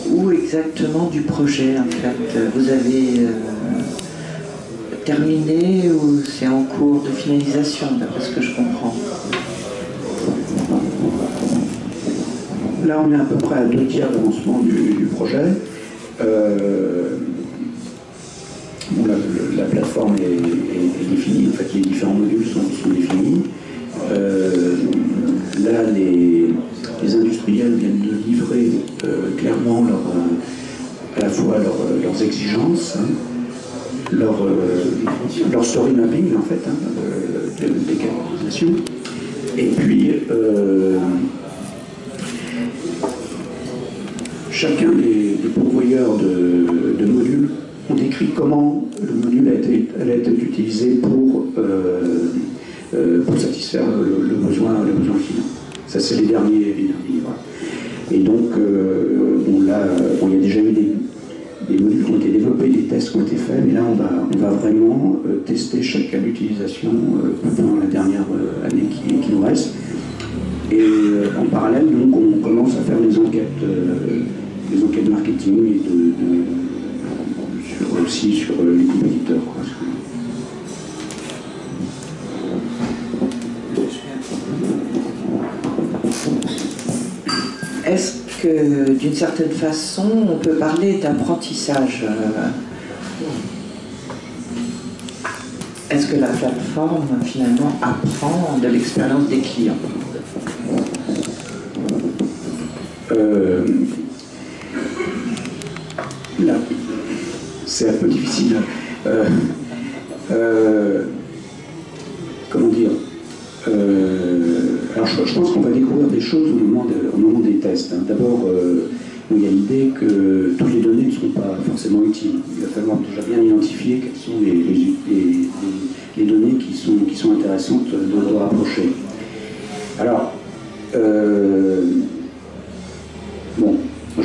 où exactement du projet en fait? Vous avez euh, terminé ou c'est en cours de finalisation, d'après ce que je comprends? Là, on est à peu près à deux tiers d'avancement du, du, projet. La, la, plateforme est, définie, en fait les différents modules sont, définis. Euh, là, les, industriels viennent de livrer euh, clairement euh, à la fois leur, leurs exigences, hein, leur, leur, story mapping en fait, hein, de, des caractérisations. Et puis, chacun des, pourvoyeurs de modules on décrit comment le module a été, utilisé pour, euh, euh, satisfaire le, besoin, le final. Ça, c'est les derniers, voilà. Et donc, euh, bon, il y a déjà eu des, modules qui ont été développés, des tests qui ont été faits, mais là, on va, on va vraiment tester chaque cas d'utilisation pendant la dernière année qui, nous reste. Et en parallèle, donc, on commence à faire des enquêtes, des enquêtes marketing et de, aussi sur les compétiteurs. Quoi. Est-ce que d'une certaine façon on peut parler d'apprentissage Est-ce que la plateforme finalement apprend de l'expérience des clients? Euh, la, c'est un peu difficile. Euh, euh, comment dire euh, Alors je, pense qu'on va découvrir des choses au moment, des tests. Hein. D'abord, il y a l'idée que toutes les données ne sont pas forcément utiles. Il va falloir déjà bien identifier quelles sont les, données qui sont, intéressantes de, rapprocher. Alors,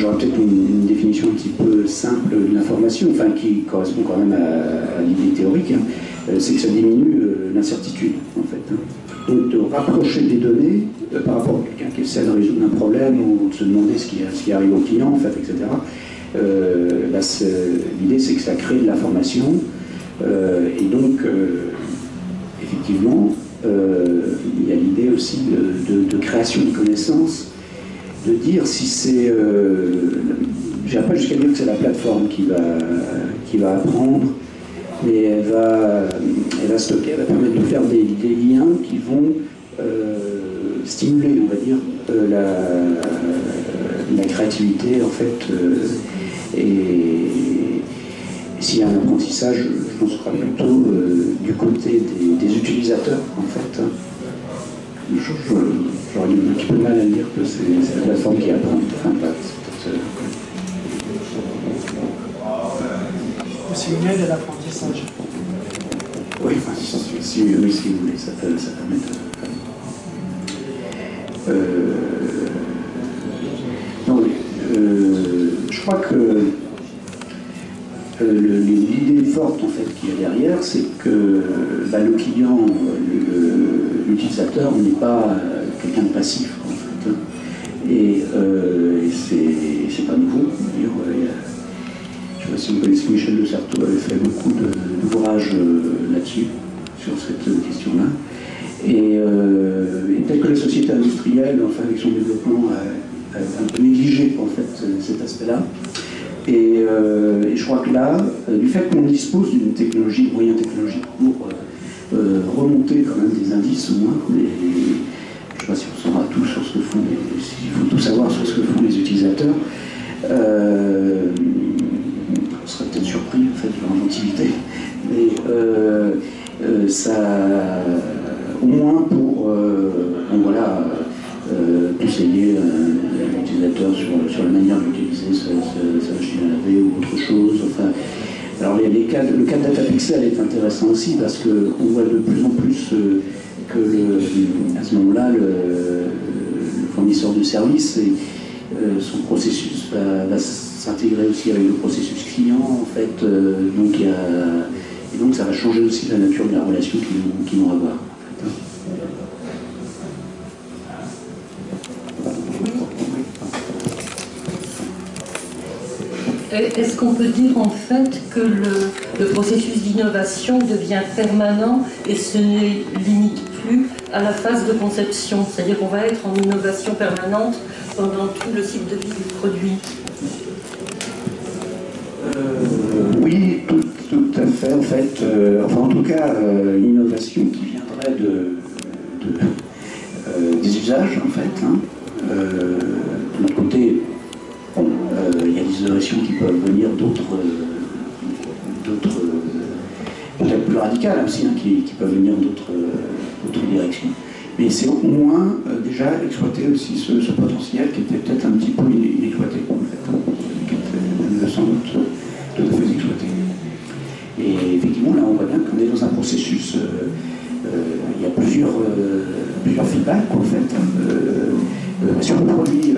j'aurais peut-être une, définition un petit peu simple de l'information, enfin qui correspond quand même à, l'idée théorique, hein. euh, c'est que ça diminue euh, l'incertitude en fait. Hein. Donc de rapprocher des données euh, par rapport à quelqu'un qui essaie de résoudre un problème ou de se demander ce qui, arrive au client en fait, etc. l'idée c'est que ça crée de l'information et donc effectivement il y a l'idée aussi de création de connaissances de dire si c'est. Euh, je pas jusqu'à dire que c'est la plateforme qui va, qui va apprendre, mais elle va, elle va stocker, elle va permettre de faire des, liens qui vont euh, stimuler, on va dire, euh, la, la, créativité, en fait. Euh, et, s'il y a un apprentissage, je pense sera plutôt du côté des, des, utilisateurs, en fait. Hein. J'aurais un petit peu de mal à dire que c'est la plateforme qui c'est une aide à l'apprentissage. Oui, enfin, si, si, oui, si vous voulez, ça, permet de. Euh, non, euh, je crois que euh, l'idée forte en fait qu'il y a derrière, c'est que bah, le client, l'utilisateur n'est pas quelqu'un de passif en fait. Et, euh, c'est pas nouveau. Euh, je ne sais pas si vous connaissez Michel de Certeau avait fait beaucoup d'ouvrages là-dessus, sur cette question-là. Et, peut-être que la société industrielle, enfin, avec son développement, a, un peu négligé en fait, cet aspect-là. Et, je crois que là, du fait qu'on dispose d'une technologie, moyen technologique pour remonter quand même des indices au moins, je ne sais pas si on saura tout sur ce que font, s'il faut tout savoir sur ce que font les utilisateurs, euh, on serait peut-être surpris en fait de leur mais euh, euh, ça, au moins pour voilà, conseiller l'utilisateur sur, sur, la manière d'utiliser sa, machine à laver ou autre chose. Enfin, alors le cas de DataPixel est intéressant aussi parce qu'on voit de plus en plus que le, à ce moment-là, le, fournisseur de service euh, son processus va, s'intégrer aussi avec le processus client, en fait. Euh, donc, et donc, ça va changer aussi la nature de la relation qu'ils vont, avoir. Est-ce qu'on peut dire en fait que le, processus d'innovation devient permanent et n'est limite plus à la phase de conception? C'est-à-dire qu'on va être en innovation permanente pendant tout le cycle de vie du produit euh, Oui, tout, à fait. En fait, euh, en tout cas, euh, l'innovation qui viendrait de, des usages, en fait. Hein. Qui peuvent venir d'autres, d'autres peut-être plus radicales aussi, hein, qui, peuvent venir d'autres, d'autres directions. Mais c'est au moins euh, déjà exploiter aussi ce, potentiel qui était peut-être un petit peu inexploité, en fait, hein, qui était sans doute tout à fait exploité. Et effectivement, là, on voit bien qu'on est dans un processus, euh, euh, il y a plusieurs, plusieurs feedbacks, en fait, hein, sur le produit,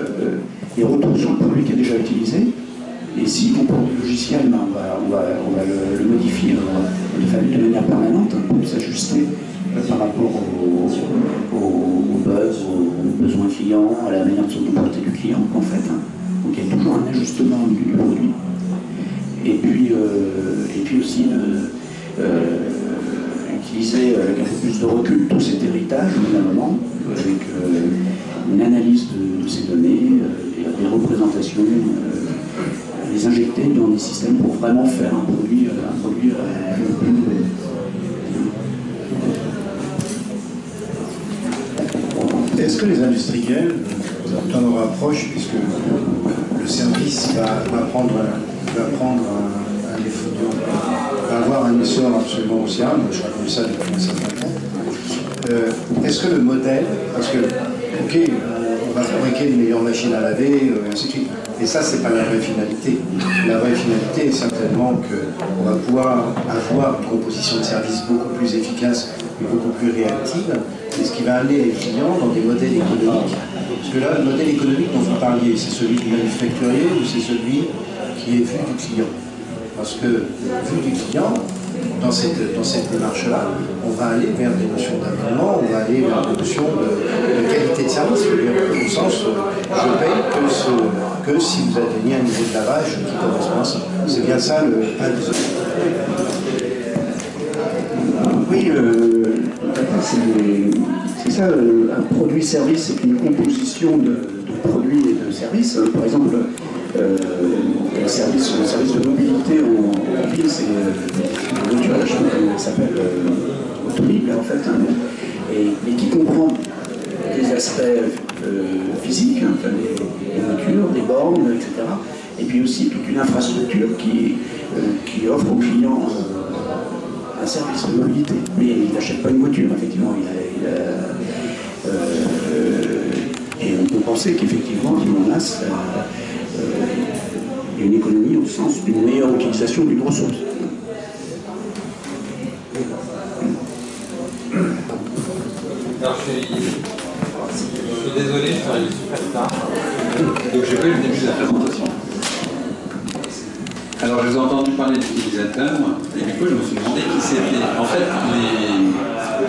les retours sur le produit qui est déjà utilisé, et si on prend du logiciel, ben, on, va, le, modifier de, manière permanente hein, pour s'ajuster par rapport aux, buzz, aux besoins clients, à la manière de se comporter du client, en fait. Hein. Donc il y a toujours un ajustement du, produit. Et puis, euh, et puis aussi euh, euh, utiliser avec un peu plus de recul tout cet héritage, évidemment, avec une analyse de, ces données, des représentations, les injecter dans des systèmes pour vraiment faire un produit, un produit Est-ce que les industriels, dans nos rapproche, puisque le service va, prendre, va prendre un, va avoir un essor absolument océan, je raconte ça depuis un certain temps, euh, est-ce que le modèle, parce que, ok, va fabriquer les meilleures machines à laver, euh, et ainsi de suite, mais ça, c'est pas la vraie finalité. La vraie finalité est certainement qu'on va pouvoir avoir une composition de services beaucoup plus efficace et beaucoup plus réactive, et ce qui va amener les clients dans des modèles économiques. Parce que là, le modèle économique dont vous parliez, c'est celui du manufacturier ou c'est celui qui est vu du client? Parce que vu du client, dans cette, dans cette démarche-là, on va aller vers des notions d'abonnement, on va aller vers des notions de, qualité de service, au sens je paye que, que si vous atteignez un niveau de lavage qui correspond à ça. C'est bien ça le Oui, euh, c'est ça, euh, un produit-service, c'est une composition de, produits et de services. Par exemple, euh, le, service, de mobilité en, ville, c'est une voiture à l'achat, elle s'appelle euh, Autolib, en fait, hein, et, qui comprend des aspects physiques, hein, des, voitures, des bornes, etc. Et puis aussi toute une infrastructure qui, qui offre aux clients un service de mobilité. Mais il n'achète pas une voiture, effectivement. Euh, et on peut penser qu'effectivement, à une économie au sens d'une meilleure utilisation d'une ressource. Alors, je, suis, je suis désolé, je suis arrivé super tard. Donc, je pas eu le début de la présentation. Alors, je vous ai entendu parler d'utilisateurs, et du coup, je me suis demandé qui c'était. En fait,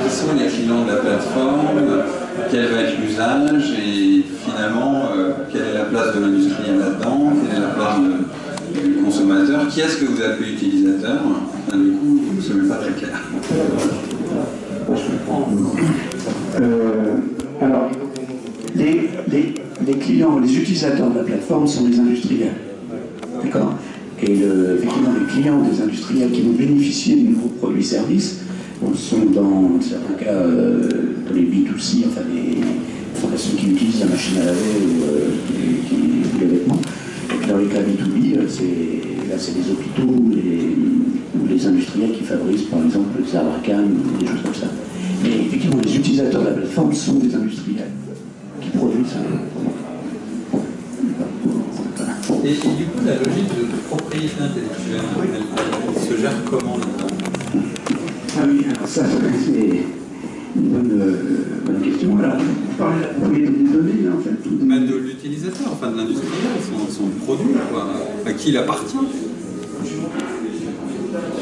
qui sont les clients de la plateforme, quel va être l'usage, et finalement, euh, quelle est la place de l'industriel là-dedans, quelle est la place du qui est-ce que vous appelez utilisateur du coup, même pas très clair. Euh, alors, les, clients, les utilisateurs de la plateforme sont les industriels. D'accord? Et effectivement, les clients des industriels qui vont bénéficier de nouveaux produits-services sont dans certains cas euh, dans les B2C, enfin les, qui utilisent la machine à laver ou, euh, qui, qui, les vêtements. Dans les cas B2B, là c'est les hôpitaux ou les, ou les, industriels qui favorisent par exemple des abracans ou des choses comme ça. Mais effectivement, les utilisateurs de la plateforme sont des industriels qui produisent ça. Et, et, du coup, la logique de propriété intellectuelle, elle, elle se gère comment Ah oui, alors ça, c'est une bonne, euh, bonne, question. Alors, vous parlez de la propriété des données, là, en fait Mais De l'utilisateur, enfin de l'industriel, son, son, produit, quoi. À qui il appartient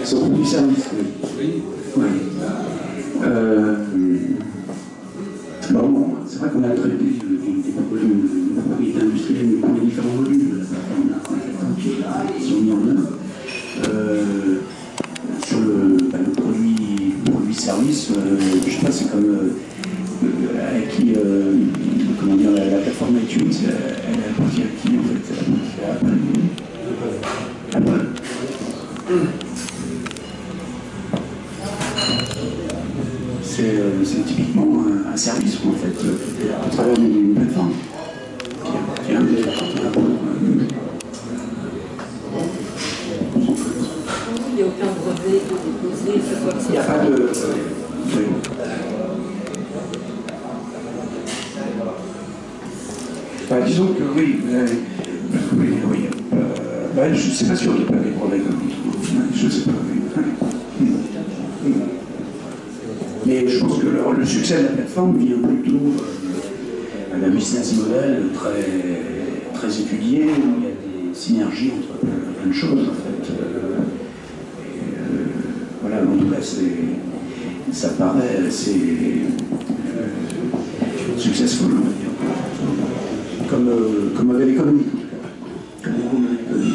Son produit service, oui. Oui. Euh, bon, c'est vrai qu'on a traité des problèmes de propriété industrielle pour les différents modules de la plateforme qui sont mis en œuvre. Euh, sur le, bah, le produit, produit service, euh, je sais pas, c'est comme euh, avec qui, comment dire, la, la plateforme iTunes, elle, elle appartient à qui en fait Elle appartient à Apple. Apple. c'est typiquement un, un, service en fait, à travers une plateforme qui appartient à Il n'y a aucun brevet de que Il n'y a pas de. Bah, disons que oui, euh, oui, oui. Euh, bah, je ne sais pas sûr n'y a pas des brevets comme Je ne sais pas. Oui. Mais je pense que le, le, succès de la plateforme vient plutôt euh, d'un business model très, très étudié, où il y a des synergies entre plein de choses en fait. Euh, euh, voilà, en tout cas, ça paraît assez successful, on va dire. Comme, comme avec l'économie, en tout cas. Comme beaucoup avec l'économie.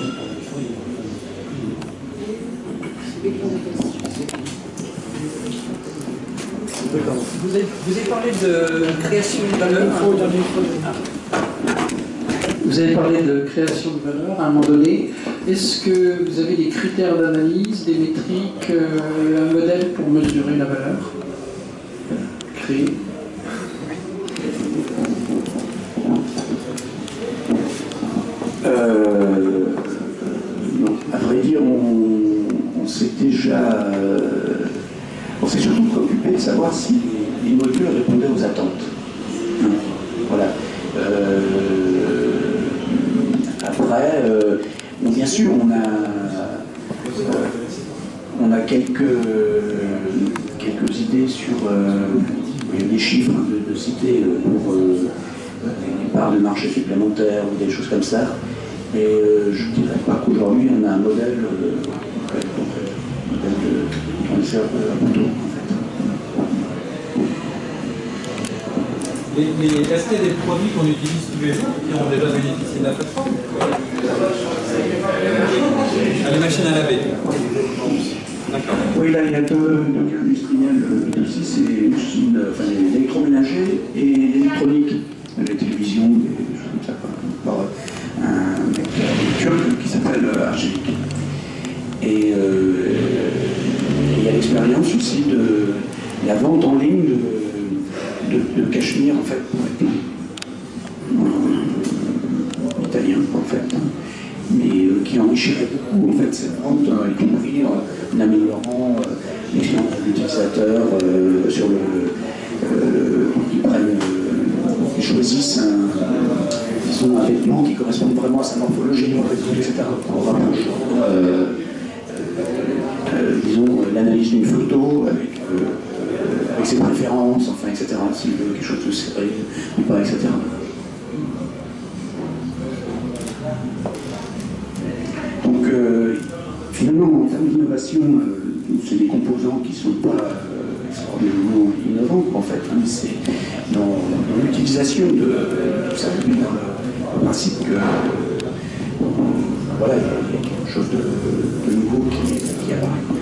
Vous avez, vous avez, parlé de création de valeur. Vous avez parlé de création de valeur à un moment donné. Est-ce que vous avez des critères d'analyse, des métriques, euh, un modèle pour mesurer la valeur créée euh, non. À vrai dire, on, on s'est déjà. Euh, on s'est surtout préoccupé de savoir si les, les modules répondaient aux attentes. Voilà. Euh, après, euh, bon, bien sûr, on a, euh, on a quelques, quelques idées sur les chiffres de, de citer pour les parts de marché supplémentaires ou des choses comme ça. Mais je ne dirais pas qu'aujourd'hui, on a un modèle concret, modèle de fournisseur de couteau. Mais, mais est-ce qu'il y a des produits qu'on utilise tous les jours qui ont déjà bénéficié de la plateforme? Ah, Les machines à laver. Oui, là, il y a deux, industriels ici, c'est enfin, l'électroménager et l'électronique, la télévision, des choses comme ça, par, un mec qui s'appelle Argélique. Et euh, il y a l'expérience aussi de la vente en ligne de, de, cachemire, en fait, pour être en italien, en fait, mais euh, qui enrichirait beaucoup, en fait, cette vente, y compris en améliorant euh, l'expérience de l'utilisateur euh, sur le. ils prennent. ils choisissent un, vêtement qui correspond vraiment à sa morphologie, etc. Rapprochant euh, disons, l'analyse d'une photo avec, ses préférences, enfin, etc. S'il veut quelque chose de serré ou pas, etc. Donc, euh, finalement, en termes d'innovation, c'est des composants qui ne sont pas extraordinairement innovants, en fait. Hein, c'est dans, l'utilisation de, ça, le principe que voilà, il y a quelque chose de, de nouveau qui, qui apparaît.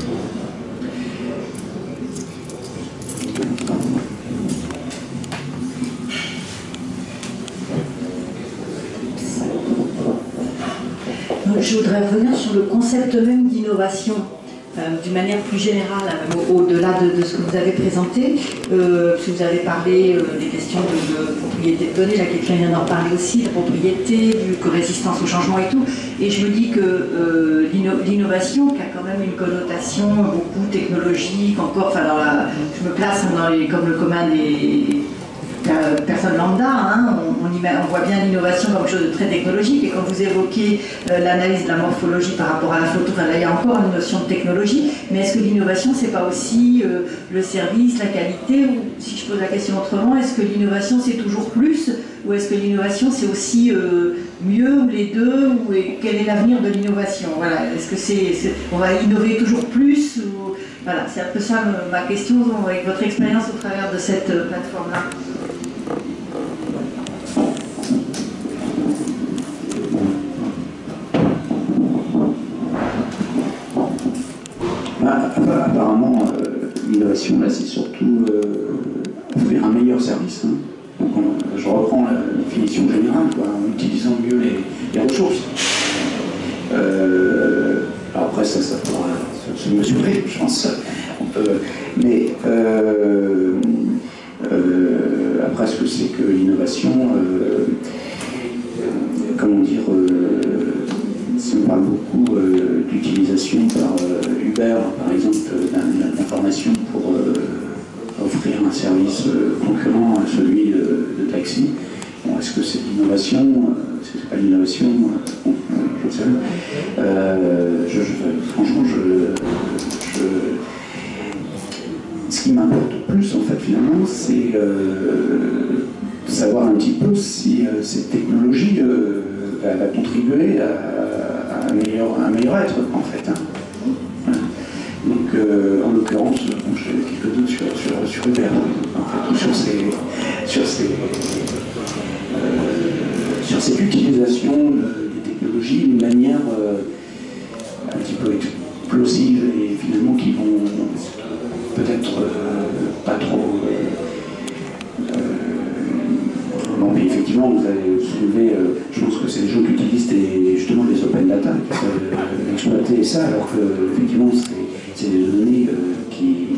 Je voudrais revenir sur le concept même d'innovation. Euh, d'une manière plus générale, euh, au-delà de, ce que vous avez présenté, euh, vous avez parlé des questions de, propriété de données, la quelqu'un vient d'en parler aussi, de propriété, de résistance au changement et tout. Et je me dis que l'innovation, qui a quand même une connotation beaucoup technologique, encore, enfin, je me place les, comme le commun des personne lambda, hein, on, voit bien l'innovation comme quelque chose de très technologique, et quand vous évoquez euh, l'analyse de la morphologie par rapport à la photo, il y a encore une notion de technologie, mais est-ce que l'innovation c'est pas aussi euh, le service, la qualité, ou si je pose la question autrement, est-ce que l'innovation c'est toujours plus, ou est-ce que l'innovation c'est aussi euh, mieux, ou les deux, ou quel est l'avenir de l'innovation? Voilà, est-ce que c'est, on va innover toujours plus voilà, c'est un peu ça ma question avec votre expérience au travers de cette plateforme-là. apparemment, euh, là, c'est surtout euh, offrir un meilleur service. Hein. Donc, je reprends la définition générale, en utilisant mieux les, ressources. Euh, après, ça, ça pourra se, mesurer, je pense. mais après, ce que c'est que l'innovation, comment dire, si on parle beaucoup d'utilisation par Uber, par exemple, d'informations pour euh, un service euh, concurrent à celui de, taxi. Est-ce que c'est l'innovation euh, c'est pas l'innovation je sais franchement, ce qui m'importe plus, en fait, finalement, c'est savoir un petit peu si cette technologie va, contribuer à, un meilleur, meilleur être, en fait. Hein. Donc, euh, en l'occurrence, sur, sur, sur Uber, en fait, sur, ces, euh, sur cette utilisation des technologies d'une manière euh, un petit peu explosive et finalement qui vont peut-être pas trop. bon, mais effectivement, vous avez soulevé, je pense que c'est des gens qui utilisent justement des open data, qui exploiter ça, alors que effectivement, c'est des données euh, qui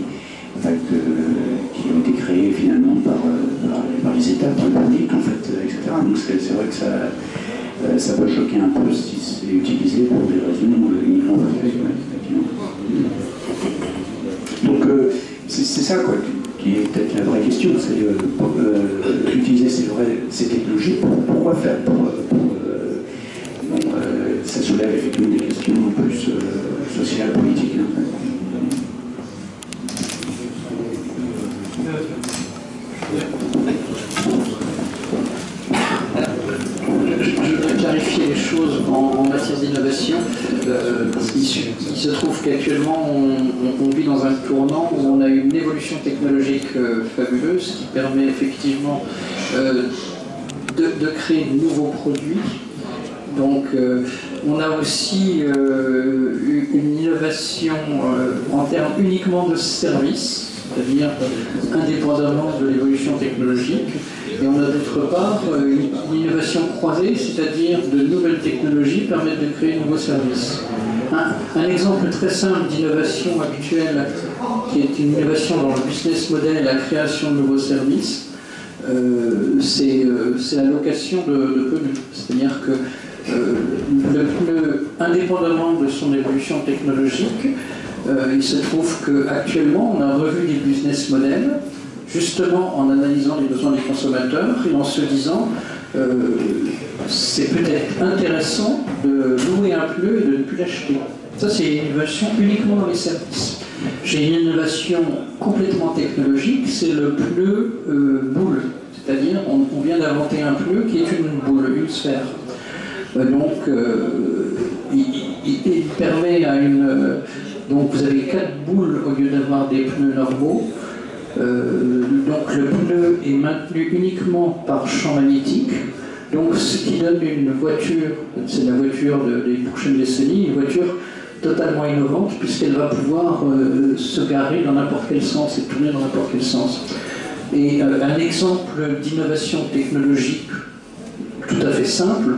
Donc c'est vrai que ça, euh, ça peut choquer un peu si c'est utilisé pour des raisons uniquement Donc c'est ça quoi, qui est peut-être la vraie question, c'est utiliser ces, ces, technologies, pourquoi faire soulève effectivement des questions plus sociales, politiques. Hein. Il se trouve qu'actuellement, on, vit dans un tournant où on a une évolution technologique euh, fabuleuse qui permet euh, de, créer de nouveaux produits. Donc, euh, on a aussi une innovation en termes uniquement de services, c'est-à-dire indépendamment de l'évolution technologique. Et on a d'autre part une innovation croisée, c'est-à-dire de nouvelles technologies permettent de créer de nouveaux services. Un, exemple très simple d'innovation actuelle, qui est une innovation dans le business model et la création de nouveaux services, euh, euh, c'est la location de, pneus. C'est-à-dire que euh, le indépendamment de son évolution technologique, il se trouve qu'actuellement, on a revu les business models, justement en analysant les besoins des consommateurs et en se disant c'est peut-être intéressant de louer un pneu et de ne plus l'acheter. Ça, c'est une innovation uniquement dans les services. J'ai une innovation complètement technologique, c'est le pneu euh, boule. C'est-à-dire, on, vient d'inventer un pneu qui est une boule, une sphère. Euh, donc, euh, il, permet à une. donc, vous avez quatre boules au lieu d'avoir des pneus normaux. donc, le pneu est maintenu uniquement par champ magnétique. Donc ce qui donne une voiture, c'est la voiture des prochaines décennies, une voiture totalement innovante puisqu'elle va pouvoir euh, se garer dans n'importe quel sens et tourner dans n'importe quel sens. Et euh, un exemple d'innovation technologique tout à fait simple,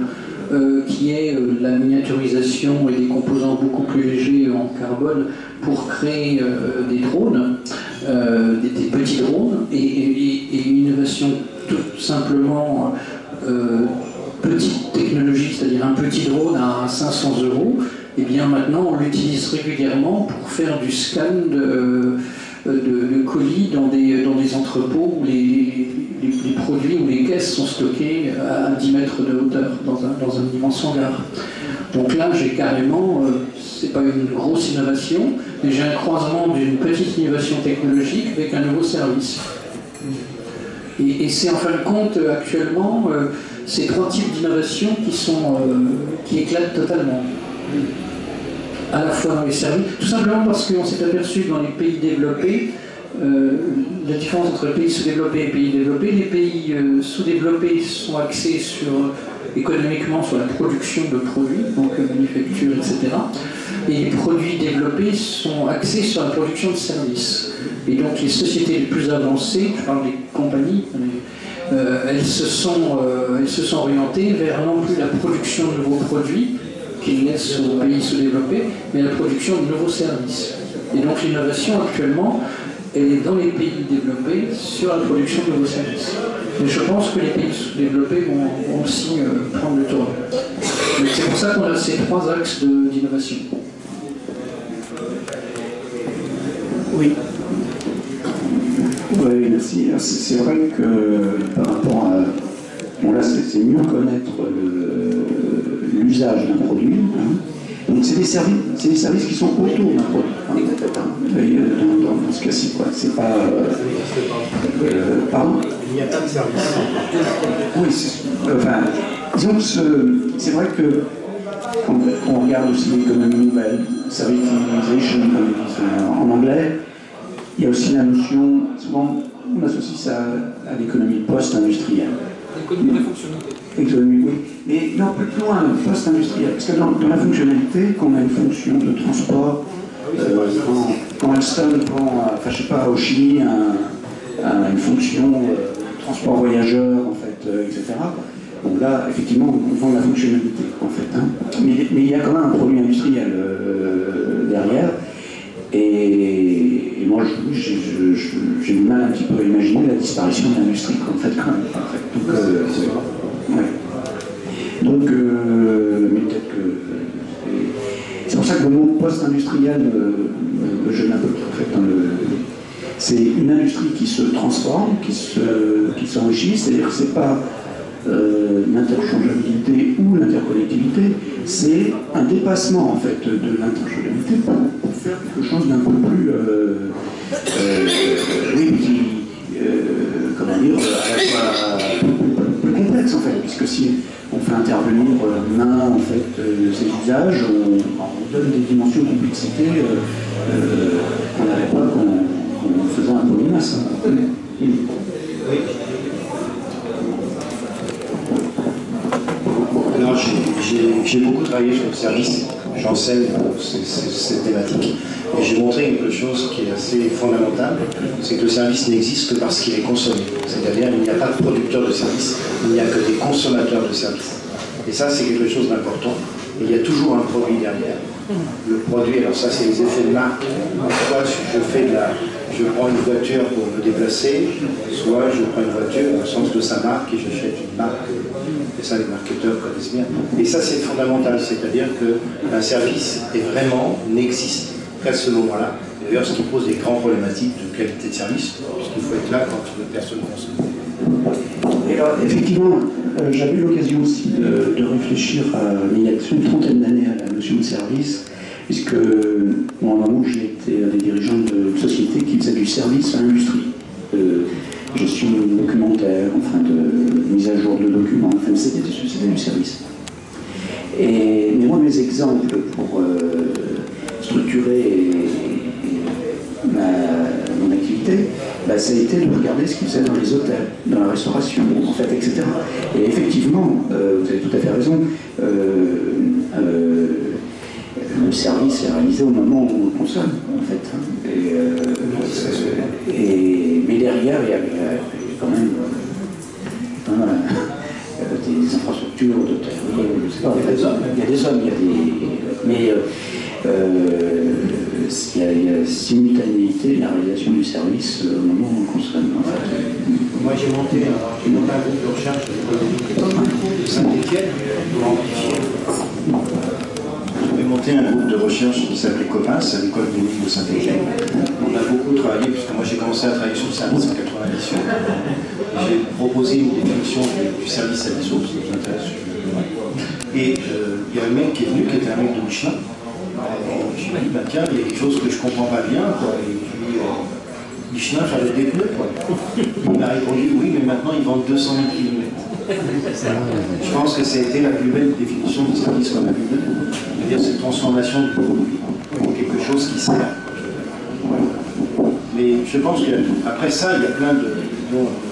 euh, qui est la miniaturisation et des composants beaucoup plus légers en carbone pour créer des drones, des, petits drones, et, une innovation tout simplement petite technologie, c'est-à-dire un petit drone à 500 euros, eh bien maintenant on l'utilise régulièrement pour faire du scan de, de, colis dans des, entrepôts où les, produits ou les caisses sont stockées à 10 mètres de hauteur dans un, dans un immense hangar. Donc là, j'ai carrément, euh, c'est pas une grosse innovation, mais j'ai un croisement d'une petite innovation technologique avec un nouveau service. Et, c'est en fin de compte actuellement euh, ces trois types d'innovations euh, qui éclatent totalement à la fois dans les services, tout simplement parce qu'on s'est aperçu dans les pays développés, euh, la différence entre les pays sous-développés et les pays développés. Les pays euh, sous-développés sont axés sur, économiquement sur la production de produits, donc euh, manufacture, etc. Et les produits développés sont axés sur la production de services. Et donc les sociétés les plus avancées, je parle des compagnies, elles, se sont, elles se sont orientées vers non plus la production de nouveaux produits, qu'ils laissent aux pays sous-développés, mais la production de nouveaux services. Et donc l'innovation actuellement, elle est dans les pays développés sur la production de nouveaux services. Et je pense que les pays sous-développés vont, aussi euh, prendre le tour. C'est pour ça qu'on a ces trois axes d'innovation. Oui. Oui, merci. C'est vrai que par rapport à. Bon, là, c'est mieux connaître l'usage d'un produit. Hein. Donc, c'est des, services, des services qui sont autour d'un produit. Hein, euh, dans, dans, ce cas-ci, quoi. C'est pas. Euh, euh, pardon? Il n'y a pas de service. Oui, enfin, disons que c'est vrai que quand on regarde aussi l'économie nouvelle, service utilization, comme ils disent en anglais, il y a aussi la notion, souvent on associe ça à l'économie post-industrielle. L'économie de la fonctionnalité. Économie, oui. Mais non, plus loin, post-industrielle. Parce que dans, la fonctionnalité, quand on a une fonction de transport, ah euh, quand, Alstom prend, enfin je sais pas, au Chili, une fonction de transport voyageur, en fait, euh, etc. Donc là, effectivement, on vend la fonctionnalité, en fait. Hein. Mais, il y a quand même un produit industriel euh, derrière. Et, moi, j'ai du mal un petit peu à imaginer la disparition de l'industrie, en fait, quand même. Euh, Donc euh, mais peut-être que. C'est pour ça que le mot post-industriel me, gêne un peu, en fait. c'est une industrie qui se transforme, qui s'enrichit, c'est-à-dire que c'est pas euh, l'interchangeabilité ou l'interconnectivité, c'est un dépassement en fait de l'interchangeabilité pour, faire quelque chose d'un peu plus, euh, euh, oui, comment dire, plus, puisque si on fait intervenir l'humain en fait ces usages, on, donne des dimensions de complexité qu'on n'avait pas en, faisant un polymasse. J'ai beaucoup travaillé sur le service, j'enseigne cette thématique, et j'ai montré quelque chose qui est assez fondamental, c'est que le service n'existe que parce qu'il est consommé. C'est-à-dire qu'il n'y a pas de producteur de service, il n'y a que des consommateurs de services. Et ça, c'est quelque chose d'important. Il y a toujours un produit derrière. Le produit, alors ça, c'est les effets de marque. Je fais de la, je prends une voiture pour me déplacer, soit je prends une voiture au sens de sa marque et j'achète une marque et ça les marketeurs connaissent bien. Et ça c'est fondamental, c'est-à-dire qu'un service est vraiment n'existe qu'à ce moment-là. D'ailleurs, ce qui pose des grandes problématiques de qualité de service, puisqu'il faut être là quand personne consomme. Et alors, effectivement, euh, j'avais eu l'occasion aussi de, réfléchir il y a une trentaine d'années à la notion de service, puisque moi, à un moment, j'ai été un des dirigeants de société qui faisait du service à l'industrie. Euh, gestion documentaire, enfin de mise à jour de documents, enfin c'était du service. Et, mais moi mes exemples pour euh, structurer mon activité, bah, ça a été de regarder ce qu'ils faisaient dans les hôtels, dans la restauration, en fait, etc. Et effectivement, euh, vous avez tout à fait raison, euh, le service est réalisé au moment où on le consomme, en fait. Et, mais derrière, il y a, quand même des infrastructures de terre. Il y a des hommes, il y a des hommes, il y a des. Mais il y, a, il, simultanéité la réalisation du service au moment où on consomme. Moi j'ai monté, un, groupe de recherche de Saint-Étienne pour amplifier. Monté un groupe de recherche qui s'appelait COPAS à l'école de de Saint-Étienne. On a beaucoup travaillé, puisque moi j'ai commencé à travailler sur le service en 98. J'ai proposé une définition du, service à des sources, qui nous intéresse. Et euh, il y a un mec qui est venu, qui était un mec de Michelin. Et je me dit, bah, tiens, il y a quelque chose que je comprends pas bien. Quoi. Et puis, euh, Michelin faisait des pneus. Quoi. Il m'a répondu, oui, mais maintenant ils vendent 200 000 km. Je pense que ça a été la plus belle définition du service qu'on a vu. C'est-à-dire cette transformation du produit en quelque chose qui sert. Mais je pense qu'après ça, il y a plein de.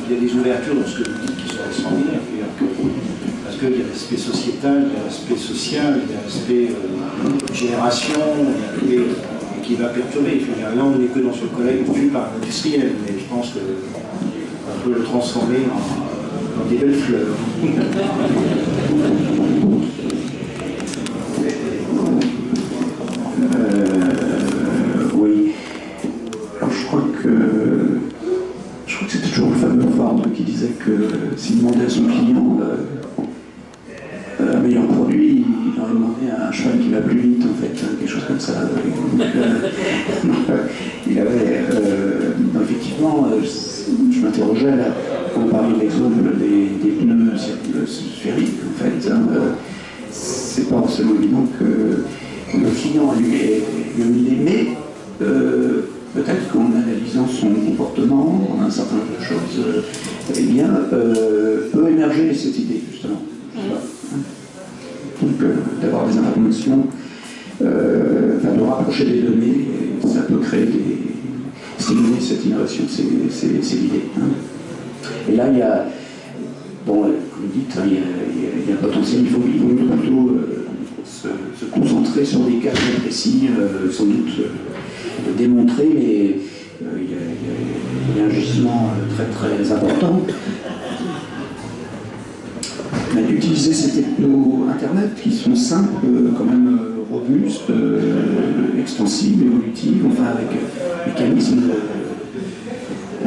il y a des ouvertures dans ce que vous dites qui sont extraordinaires. Parce qu'il y a l'aspect sociétal, il y a l'aspect social, il y a l'aspect euh, génération, il y a qui va perturber. là, on n'est que dans ce collègue vu par l'industriel, mais je pense qu'on peut le transformer en, des belles fleurs. Euh, oui. Alors je crois que je crois que c'était toujours le fameux Ford qui disait que s'il demandait à son client euh, un meilleur produit, il aurait demandé un cheval qui va plus vite, en fait, hein, quelque chose comme ça. il avait, euh, effectivement, euh, je m'interrogeais là, de l'exemple des, pneus sphériques, en fait. Hein, c'est pas forcément évident que le client lui ait une mais peut-être qu'en analysant son comportement, en un certain nombre de choses, eh bien, peut émerger cette idée, justement. Donc, d'avoir des informations, euh, enfin, de rapprocher des données, ça peut créer des. stimuler cette innovation, c'est l'idée. Hein. Et là, il y a. Bon, comme vous dites, hein, il, y a, un potentiel, il faut, plutôt euh, se, concentrer sur des cas très précis, euh, sans doute démontrer, mais il y, a, un gisement très très important d'utiliser ces technos Internet qui sont simples, euh, quand même euh, robustes, euh, extensibles, évolutives, enfin avec mécanismes.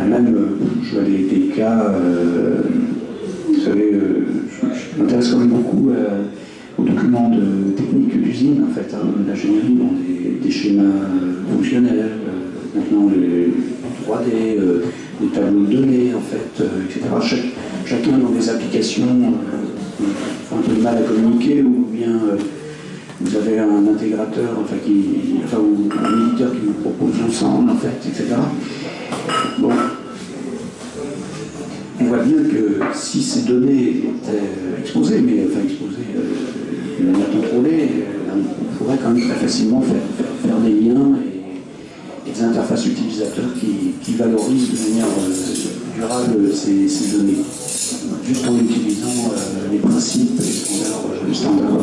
Même, je vois des, cas, vous savez, je, m'intéresse quand même beaucoup aux documents de technique d'usine, en fait, hein, d'ingénierie dans des, schémas fonctionnels, maintenant les 3D, des tableaux de données, en fait, etc. chacun dans des applications un peu de mal à communiquer, ou bien euh, vous avez un intégrateur, enfin, ou un éditeur qui vous propose l'ensemble, en fait, etc. Bon, on voit bien que si ces données étaient exposées, mais enfin exposées euh, de manière contrôlée, euh, on pourrait quand même très facilement faire, faire, des liens et, des interfaces utilisateurs qui, valorisent de manière durable ces, ces données. Juste en utilisant euh, les principes et standards, les standards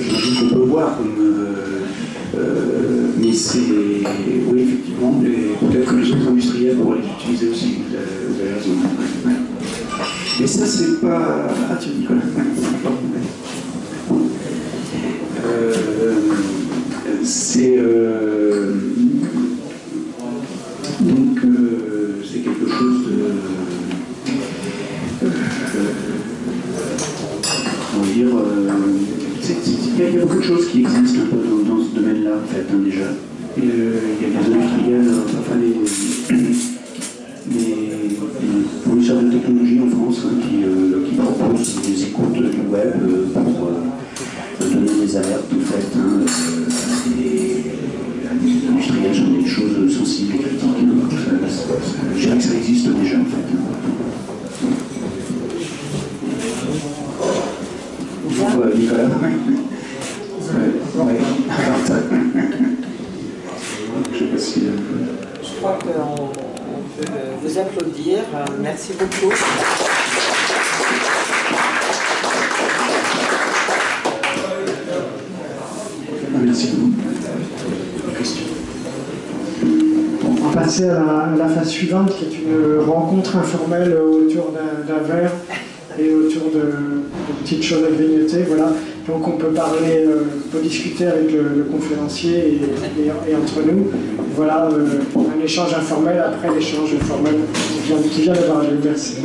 j'imagine qu'on peut voir comme mais c'est, oui, effectivement, peut-être que les autres industriels pourraient les utiliser aussi, vous avez, raison. Mais ça, c'est pas. Ah, tiens, Nicolas. Euh, c'est. Euh, donc, euh, c'est quelque chose de. on va dire. Il y a beaucoup de choses qui existent un peu dans, ce domaine-là, en fait, hein, déjà. il y a des industriels, enfin, les, qui est une rencontre informelle autour d'un verre et autour de, petites choses à grignoter. Voilà. Donc on peut parler, euh, on peut discuter avec le, conférencier et, entre nous. Voilà euh, un échange informel après l'échange formel qui vient, qui vient d'avoir. Merci.